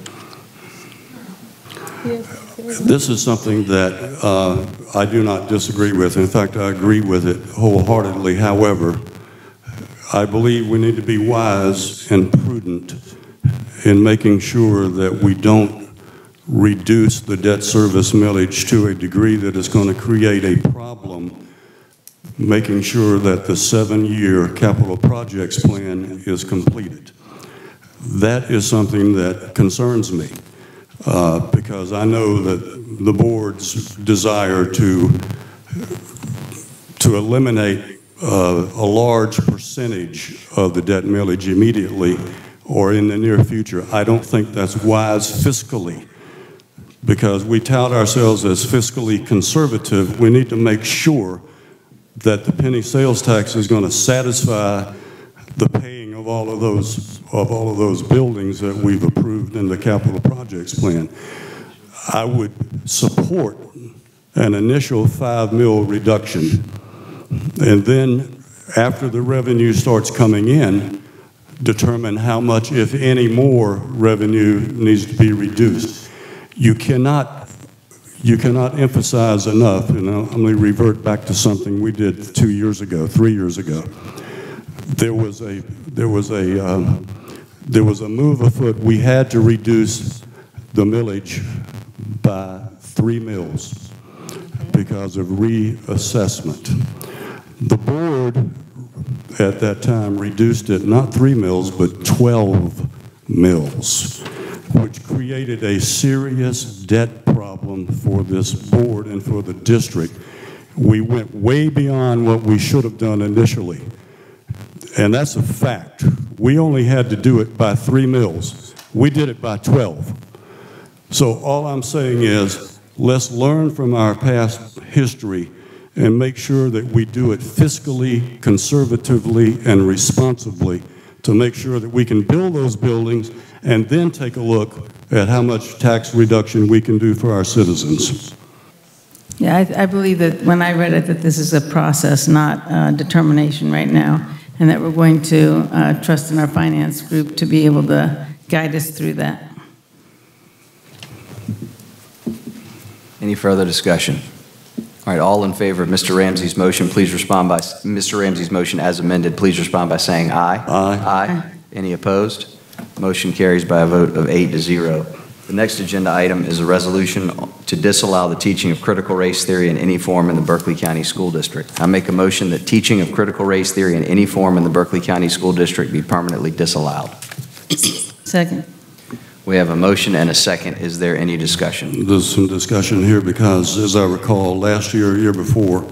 This is something that uh, I do not disagree with. In fact, I agree with it wholeheartedly. However, I believe we need to be wise and prudent in making sure that we don't reduce the debt service millage to a degree that is going to create a problem, making sure that the seven-year capital projects plan is completed. That is something that concerns me uh, because I know that the board's desire to, to eliminate uh, a large percentage of the debt millage immediately or in the near future, I don't think that's wise fiscally. Because we tout ourselves as fiscally conservative, we need to make sure that the penny sales tax is going to satisfy the paying of all of those, of all of those buildings that we've approved in the capital projects plan. I would support an initial five mil reduction. And then after the revenue starts coming in, determine how much, if any more, revenue needs to be reduced. You cannot you cannot emphasize enough, and I'm going to revert back to something we did two years ago, three years ago. There was a there was a um, there was a move afoot. We had to reduce the millage by three mills because of reassessment. The board at that time reduced it not three mills but 12 mills, which created a serious debt problem for this board and for the district. We went way beyond what we should have done initially. And that's a fact. We only had to do it by three mills. We did it by 12. So all I'm saying is, let's learn from our past history and make sure that we do it fiscally, conservatively, and responsibly to make sure that we can build those buildings and then take a look at how much tax reduction we can do for our citizens.
Yeah, I, I believe that when I read it, that this is a process, not a determination right now, and that we're going to uh, trust in our finance group to be able to guide us through that.
Any further discussion? All right, all in favor of Mr. Ramsey's motion, please respond by, Mr. Ramsey's motion as amended, please respond by saying aye.
Aye.
Aye. Any opposed? Motion carries by a vote of eight to zero. The next agenda item is a resolution to disallow the teaching of critical race theory in any form in the Berkeley County School District. I make a motion that teaching of critical race theory in any form in the Berkeley County School District be permanently disallowed.
Second.
We have a motion and a second. Is there any discussion?
There's some discussion here because, as I recall, last year, year before,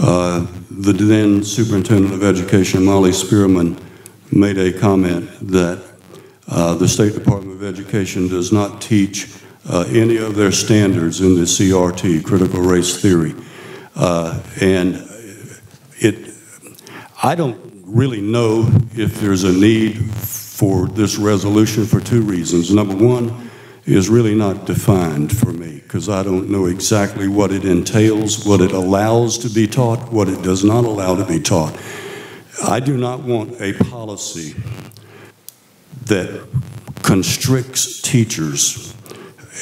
uh, the then Superintendent of Education, Molly Spearman, made a comment that uh, the State Department of Education does not teach uh, any of their standards in the CRT, critical race theory. Uh, and it, I don't really know if there's a need for this resolution for two reasons. Number one is really not defined for me because I don't know exactly what it entails, what it allows to be taught, what it does not allow to be taught. I do not want a policy that constricts teachers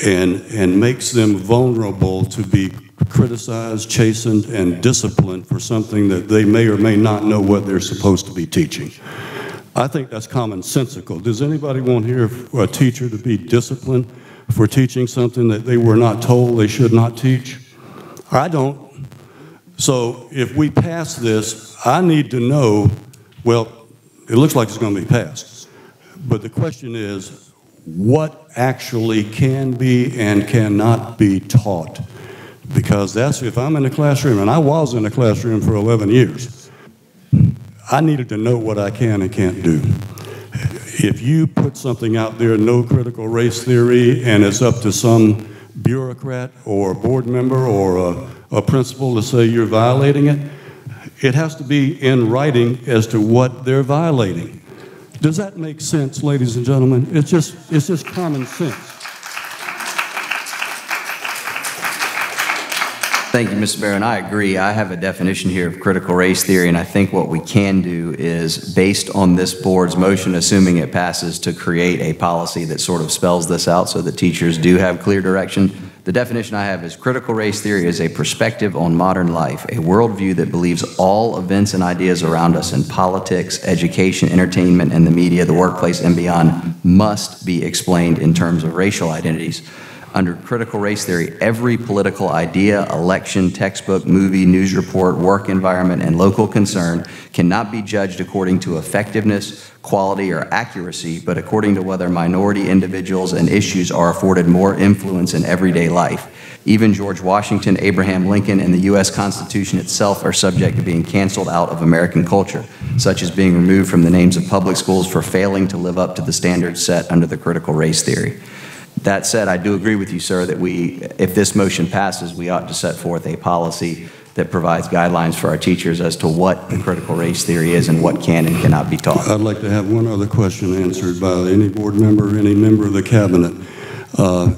and, and makes them vulnerable to be criticized, chastened, and disciplined for something that they may or may not know what they're supposed to be teaching. I think that's commonsensical. Does anybody want here a teacher to be disciplined for teaching something that they were not told they should not teach? I don't. So if we pass this, I need to know, well, it looks like it's going to be passed. But the question is, what actually can be and cannot be taught? Because that's if I'm in a classroom, and I was in a classroom for 11 years, I needed to know what I can and can't do. If you put something out there, no critical race theory, and it's up to some bureaucrat or board member or a, a principal to say you're violating it, it has to be in writing as to what they're violating. Does that make sense, ladies and gentlemen? It's just, it's just common sense.
Thank you, Mr. Barrow. I agree. I have a definition here of critical race theory, and I think what we can do is, based on this board's motion, assuming it passes, to create a policy that sort of spells this out so that teachers do have clear direction. The definition I have is critical race theory is a perspective on modern life, a worldview that believes all events and ideas around us in politics, education, entertainment, and the media, the workplace, and beyond must be explained in terms of racial identities. Under critical race theory, every political idea, election, textbook, movie, news report, work environment, and local concern cannot be judged according to effectiveness, quality, or accuracy, but according to whether minority individuals and issues are afforded more influence in everyday life. Even George Washington, Abraham Lincoln, and the U.S. Constitution itself are subject to being canceled out of American culture, such as being removed from the names of public schools for failing to live up to the standards set under the critical race theory. That said, I do agree with you, sir, that we, if this motion passes, we ought to set forth a policy that provides guidelines for our teachers as to what the critical race theory is and what can and cannot be taught.
I'd like to have one other question answered by any board member, any member of the cabinet. Uh,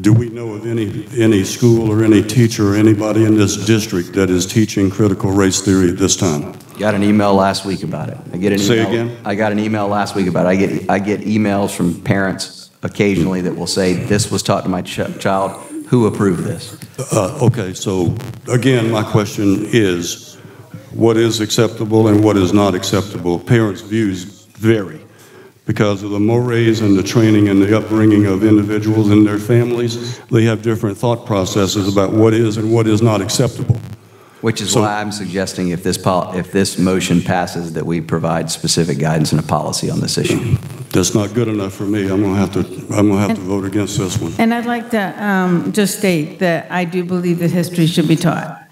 do we know of any, any school or any teacher or anybody in this district that is teaching critical race theory at this time?
Got an email last week about it. I get an
Say
email,
again?
I got an email last week about it. I get I get emails from parents occasionally that will say this was taught to my ch- child. Who approved this?
Uh, okay, so again, my question is, what is acceptable and what is not acceptable? Parents' views vary because of the mores and the training and the upbringing of individuals and their families. They have different thought processes about what is and what is not acceptable.
Which is
So-
why I'm suggesting if this pol- if this motion passes that we provide specific guidance and a policy on this issue.
That's not good enough for me. I'm gonna have to, I'm gonna have to vote against this one.
And I'd like to um, just state that I do believe that history should be taught.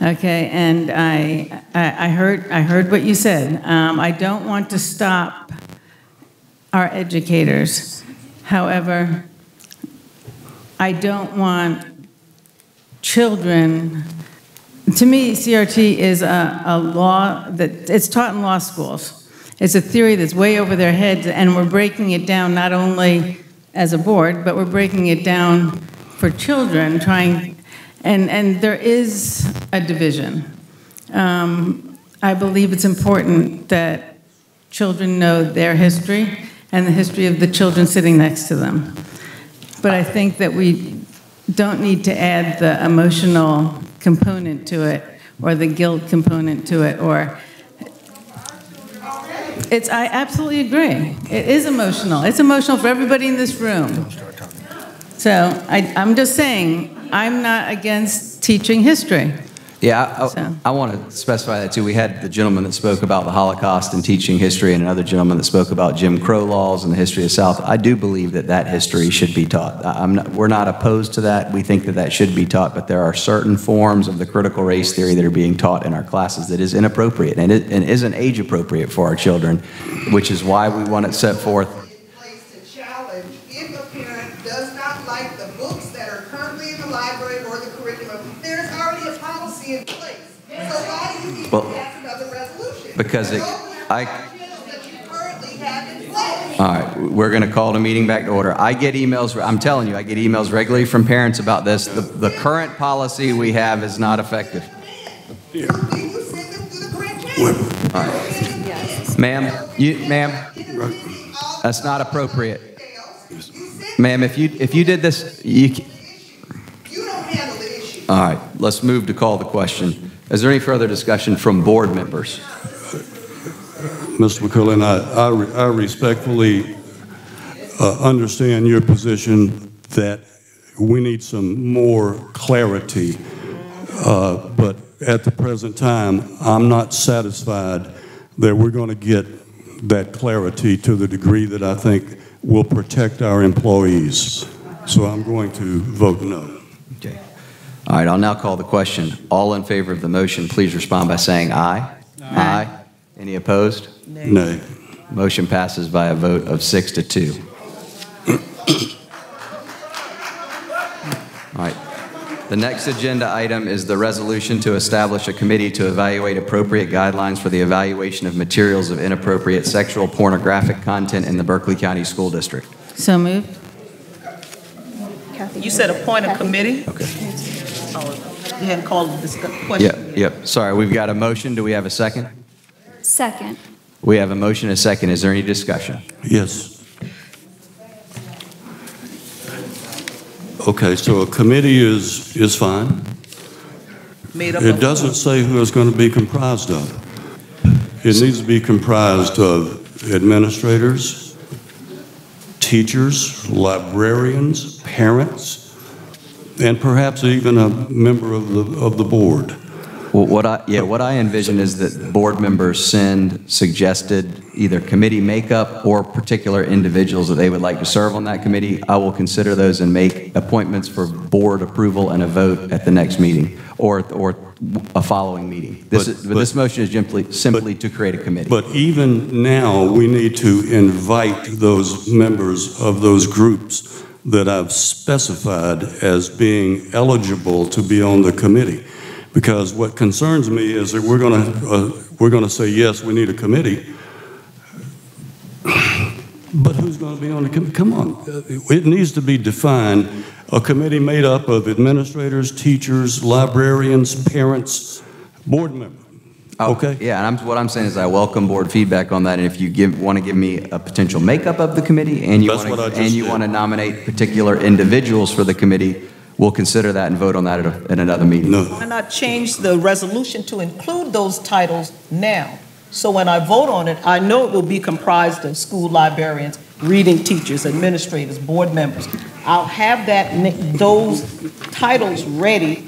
Okay, and I, I I heard, I heard what you said. Um, I don't want to stop our educators. However, I don't want children, to me, CRT is a, a law that, it's taught in law schools. It's a theory that's way over their heads, and we're breaking it down not only as a board, but we're breaking it down for children, trying, and, and there is a division. Um, I believe it's important that children know their history and the history of the children sitting next to them. But I think that we don't need to add the emotional component to it or the guilt component to it or it's I absolutely agree. It is emotional. It's emotional for everybody in this room. So I, I'm just saying, I'm not against teaching history.
Yeah, I, I want to specify that too. We had the gentleman that spoke about the Holocaust and teaching history, and another gentleman that spoke about Jim Crow laws and the history of the South. I do believe that that history should be taught. I'm not, we're not opposed to that. We think that that should be taught, but there are certain forms of the critical race theory that are being taught in our classes that is inappropriate and, it, and isn't age appropriate for our children, which is why we want it set forth.
challenge if a parent does not like the books that are currently in the library or the curriculum. There's already a policy in place. So why do you need to
Well,
pass another resolution?
Because it, I,
currently have in.
All right, we're going to call the meeting back to order. I get emails, I'm telling you, I get emails regularly from parents about this. The, the current policy we have is not effective. All right. Ma'am, you, ma'am, that's not appropriate. Ma'am, if you, if you did this, you. ca- All right, let's move to call the question. Is there any further discussion from board members?
Mr. McQuillan, I, I I respectfully uh, understand your position that we need some more clarity, uh, but at the present time, I'm not satisfied that we're going to get that clarity to the degree that I think will protect our employees. So I'm going to vote no.
Okay. All right, I'll now call the question. All in favor of the motion, please respond by saying aye. Aye. Any opposed?
Nay.
Motion passes by a vote of six to two. All right. The next agenda item is the resolution to establish a committee to evaluate appropriate guidelines for the evaluation of materials of inappropriate sexual pornographic content in the Berkeley County School District.
So moved.
Kathy, You said appoint a committee?
Okay.
Oh, You hadn't called this question?
Yep, yep. Sorry, we've got a motion. Do we have a second?
Second.
We have a motion and a second. Is there any discussion?
Yes. Okay, so a committee is, is fine.
Made up
It
of-
doesn't say who it's going to be comprised of. It needs to be comprised of administrators, teachers, librarians, parents, and perhaps even a member of the, of the board.
Well, what I, yeah, what I envision is that board members send suggested either committee makeup or particular individuals that they would like to serve on that committee. I will consider those and make appointments for board approval and a vote at the next meeting or, or a following meeting. This
But-
is, but this motion is simply, simply to create a committee.
But even now, we need to invite those members of those groups that I've specified as being eligible to be on the committee. Because what concerns me is that we're going to, we're going to say, yes, we need a committee. But who's going to be on the committee? Come on. Uh, It needs to be defined, a committee made up of administrators, teachers, librarians, parents, board members.
Oh, okay. Yeah, and I'm, what I'm saying is I welcome board feedback on that, and if you give, want to give me a potential makeup of the committee, and you
That's
want
what I
to,
just
and you
did.
want to nominate particular individuals for the committee, we'll consider that and vote on that at, a- at another meeting. No.
Why not change the resolution to include those titles now? So when I vote on it, I know it will be comprised of school librarians, reading teachers, administrators, board members. I'll have that, those titles ready,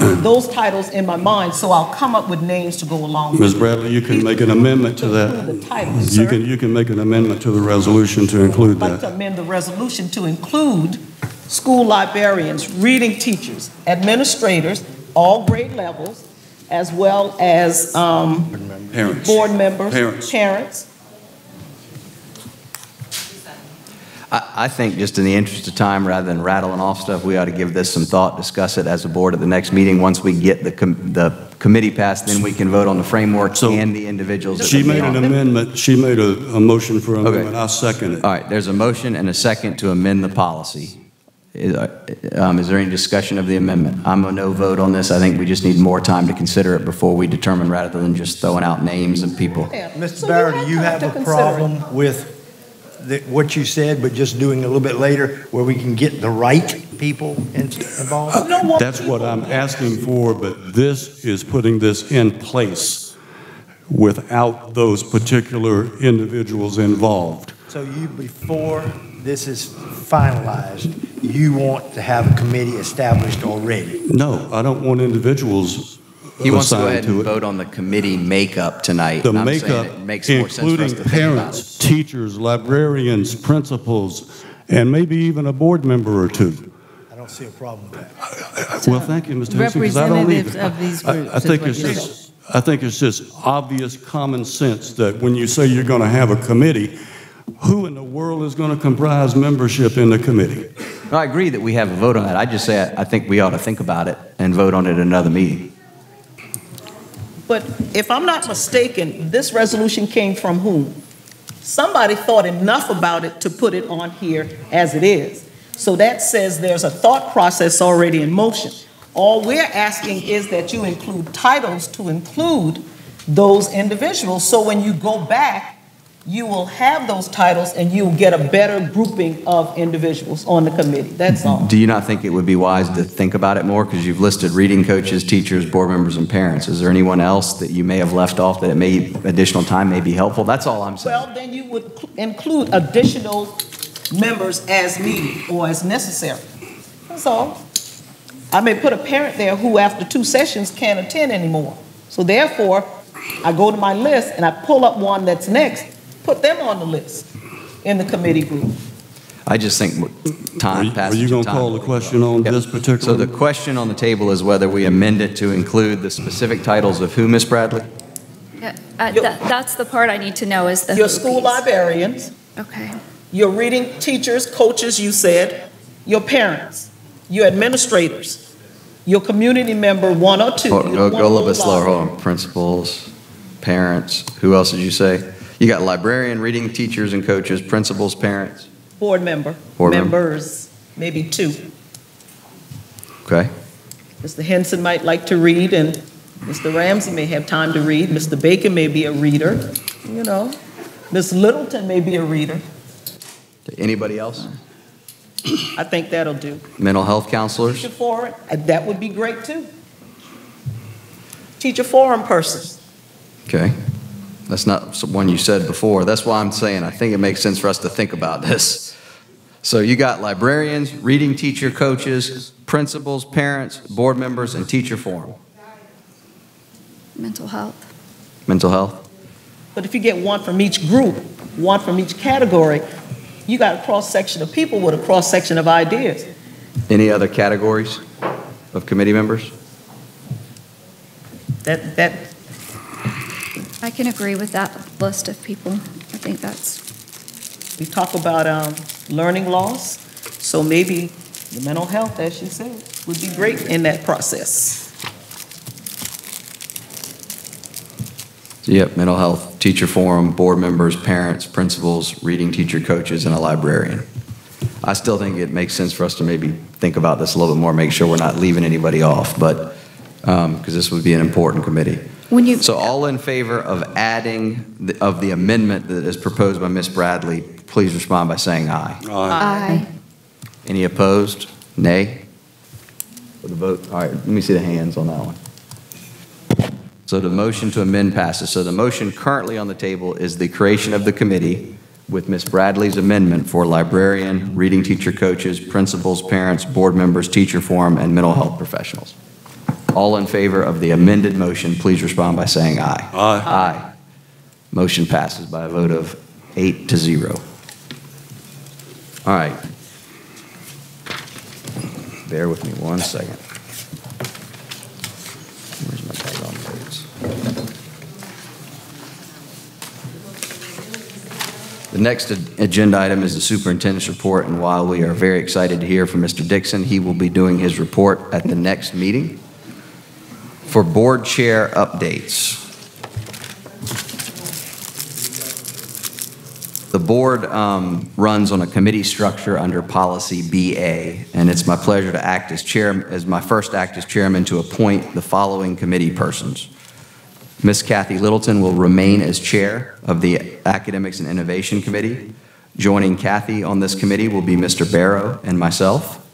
[CLEARS THROAT] those titles in my mind, so I'll come up with names to go along with
Ms. Bradley, you can make an amendment to that.
the titles,
You can, you can make an amendment to the resolution to include
I'd like to
that.
amend the resolution to include school librarians, reading teachers, administrators, all grade levels, as well as um,
Parents.
board members,
Parents.
parents.
I, I think just in the interest of time, rather than rattling off stuff, we ought to give this some thought, discuss it as a board at the next meeting. Once we get the, com- the committee passed, then we can vote on the framework and the individuals. that
She
will be
made an
on it.
amendment, she made a, a motion for amendment, I second it.
All right, there's a motion and a second to amend the policy. Is um, is there any discussion of the amendment? I'm a no vote on this. I think we just need more time to consider it before we determine, rather than just throwing out names of people.
Mr. Barrett, do you have a problem with the- what you said, but just doing a little bit later where we can get the right people in- involved?
That's what I'm asking for, but this is putting this in place without those particular individuals involved.
So you before this is finalized, you want to have a committee established already?
No, I don't want individuals
He wants to go ahead
to
and
it.
vote on the committee makeup tonight.
The
and I'm
makeup,
it makes more sense
including
to think about
parents, teachers, librarians, principals, and maybe even a board member or two.
I don't see a problem with that.
Well, thank you, Mr. Hinson, because I don't
Representatives
either.
of these
I-
groups
I
is
think it's
you're
just, I think it's just obvious common sense that when you say you're going to have a committee, who in the world is going to comprise membership in the committee?
No, I agree that we have a vote on that. I just say I I think we ought to think about it and vote on it at another meeting.
But if I'm not mistaken, this resolution came from whom? Somebody thought enough about it to put it on here as it is. So that says there's a thought process already in motion. All we're asking is that you include titles to include those individuals, so when you go back, you will have those titles and you'll get a better grouping of individuals on the committee. That's all.
Do you not think it would be wise to think about it more? Because you've listed reading coaches, teachers, board members, and parents. Is there anyone else that you may have left off that it may, additional time may be helpful? That's all I'm saying.
Well, then you would cl- include additional members as needed or as necessary. That's all. I may put a parent there who after two sessions can't attend anymore. So therefore, I go to my list and I pull up one that's next, put them on the list in the committee group.
I just think time,
Are
passage
you going to call the question on this particular?
So the question on the table is whether we amend it to include the specific titles of who, Ms. Bradley?
Yeah, uh, tha- That's the part I need to know is the.
Your
who
school
piece.
librarians,
Okay.
your reading teachers, coaches, you said, your parents, your administrators, your community member, one or two.
Go go-
don't
go a little bit slower,
out.
hold on. Principals, parents, who else did you say? You got librarian, reading teachers and coaches, principals, parents,
Board member,
Board member.
members, maybe two.
okay?
Mr. Hinson might like to read, and Mr. Ramsey may have time to read. Mr. Baer may be a reader, you know. Ms. Littleton may be a reader.
Anybody else?
I think that'll do.
Mental health counselors?
Teacher forum, uh, that would be great too. Teacher forum person.
Okay. That's not one you said before. That's why I'm saying I think it makes sense for us to think about [LAUGHS] this. So you got librarians, reading teacher coaches, principals, parents, board members, and teacher forum.
Mental health.
Mental health?
But if you get one from each group, one from each category, you got a cross-section of people with a cross-section of ideas.
Any other categories of committee members?
That, that,
I can agree with that list of people. I think that's,
we talk about, um, learning loss, so maybe the mental health, as you said, would be great in that process.
Yep, mental health, teacher forum, board members, parents, principals, reading teacher coaches, and a librarian. I still think it makes sense for us to maybe think about this a little bit more, make sure we're not leaving anybody off, but, because this would be an important committee.
When you,
So all in favor of adding, the- of the amendment that is proposed by Ms. Bradley, please respond by saying aye.
Aye.
Any opposed? Nay? For the vote, all right, let me see the hands on that one. So the motion to amend passes. So the motion currently on the table is the creation of the committee with Ms. Bradley's amendment for librarian, reading teacher coaches, principals, parents, board members, teacher forum, and mental health professionals. All in favor of the amended motion, please respond by saying aye.
Aye.
Aye. Motion passes by a vote of eight to zero. All right. Bear with me one second. Where's my doggone notes? The next agenda item is the superintendent's report, and while we are very excited to hear from Mr. Dixon, he will be doing his report at the next meeting. For board chair updates. The board um, runs on a committee structure under policy BA, and it's my pleasure to act as chair, as my first act as chairman to appoint the following committee persons. Ms. Kathy Littleton will remain as chair of the Academics and Innovation Committee. Joining Kathy on this committee will be Mr. Barrow and myself.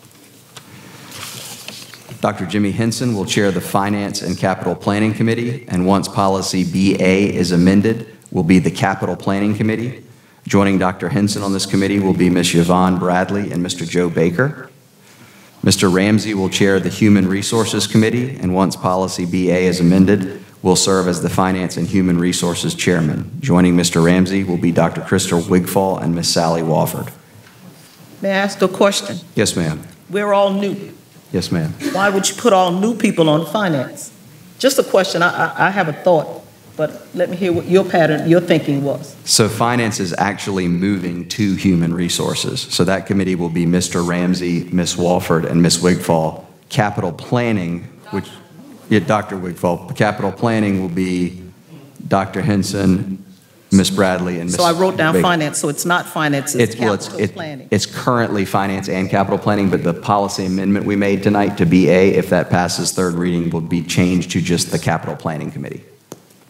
Dr. Jimmy Hinson will chair the Finance and Capital Planning Committee, and once policy BA is amended, will be the Capital Planning Committee. Joining Dr. Hinson on this committee will be Ms. Yvonne Bradley and Mr. Joe Baer. Mr. Ramsey will chair the Human Resources Committee, and once Policy BA is amended, will serve as the Finance and Human Resources Chairman. Joining Mr. Ramsey will be Dr. Crystal Wigfall and Ms. Sally Wofford.
May I ask a question?
Yes, ma'am.
We're all new.
Yes, ma'am.
Why would you put all new people on finance? Just a question, I, I, I have a thought, but let me hear what your pattern, your thinking was.
So finance is actually moving to human resources. So that committee will be Mr. Ramsey, Ms. Wofford, and Ms. Wigfall. Capital planning, which, yeah, Dr. Wigfall. Capital planning will be Dr. Hinson, Ms. Bradley, and Ms.
So I wrote down
Baer.
finance, so it's not finance, it's
It's, well, it's,
capital
it-
planning.
it's currently finance and capital planning, but the policy amendment we made tonight to BA, if that passes third reading, will be changed to just the capital planning committee.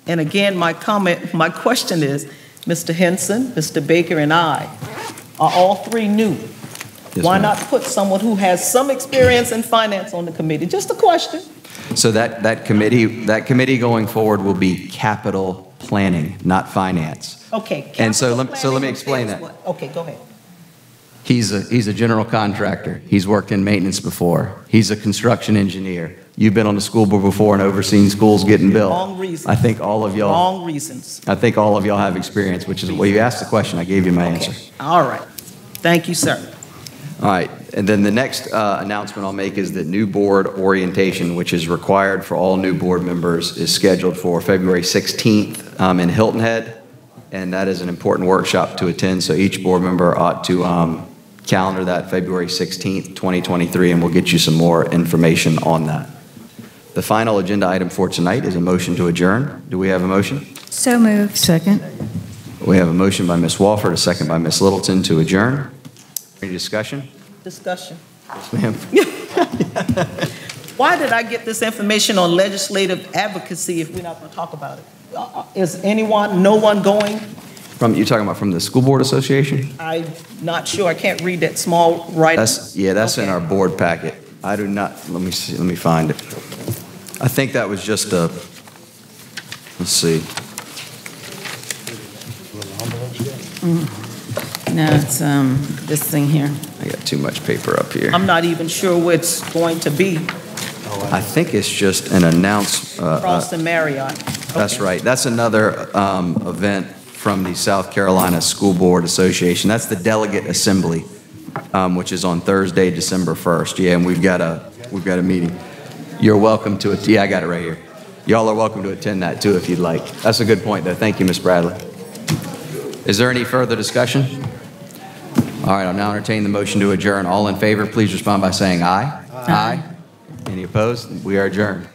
And again, my comment, my question is, Mr. Hinson, Mr. Baer, and I are all three new.
Yes,
Why not put someone who has some experience in finance on the committee? Just a question.
So that, that committee, that committee going forward will be capital planning, not finance.
Okay.
And so let, so let me explain that.
what? Okay, go ahead.
He's a, he's a general contractor. He's worked in maintenance before. He's a construction engineer. You've been on the school board before and overseen schools getting built.
Wrong reasons.
I think all of y'all,
Wrong reasons.
I think all of y'all have experience, which is, well, you asked the question, I gave you my answer.
All right. Thank you, sir.
All right, and then the next uh, announcement I'll make is that new board orientation, which is required for all new board members, is scheduled for February 16th um, in Hilton Head, and that is an important workshop to attend, so each board member ought to um, calendar that February 16th, 2023, and we'll get you some more information on that. The final agenda item for tonight is a motion to adjourn. Do we have a motion?
So moved.
Second.
We have a motion by Ms. Wofford, a second by Ms. Littleton to adjourn. Any discussion?
Discussion.
Yes, ma'am. [LAUGHS]
Why did I get this information on legislative advocacy if we're not going to talk about it? Uh, anyone, no one going?
From, you're talking about from the School Board Association?
I'm not sure. I can't read that small writing.
That's, yeah, that's in our board packet. I do not, let me see, let me find it. I think that was just a, let's see.
No, it's um, this thing here.
I got too much paper up here.
I'm not even sure where it's going to be.
I think it's just an announce. uh, uh,
Boston Marriott.
That's right. That's another um, event from the South Carolina School Board Association. That's the delegate assembly, um, which is on Thursday, December 1st. Yeah, and we've got a, we've got a meeting. You're welcome to it. Yeah, I got it right here. Y'all are welcome to attend that too if you'd like. That's a good point though. Thank you, Ms. Bradley. Is there any further discussion? All right, I'll now entertain the motion to adjourn. All in favor, please respond by saying aye. Aye. Any opposed? We are adjourned.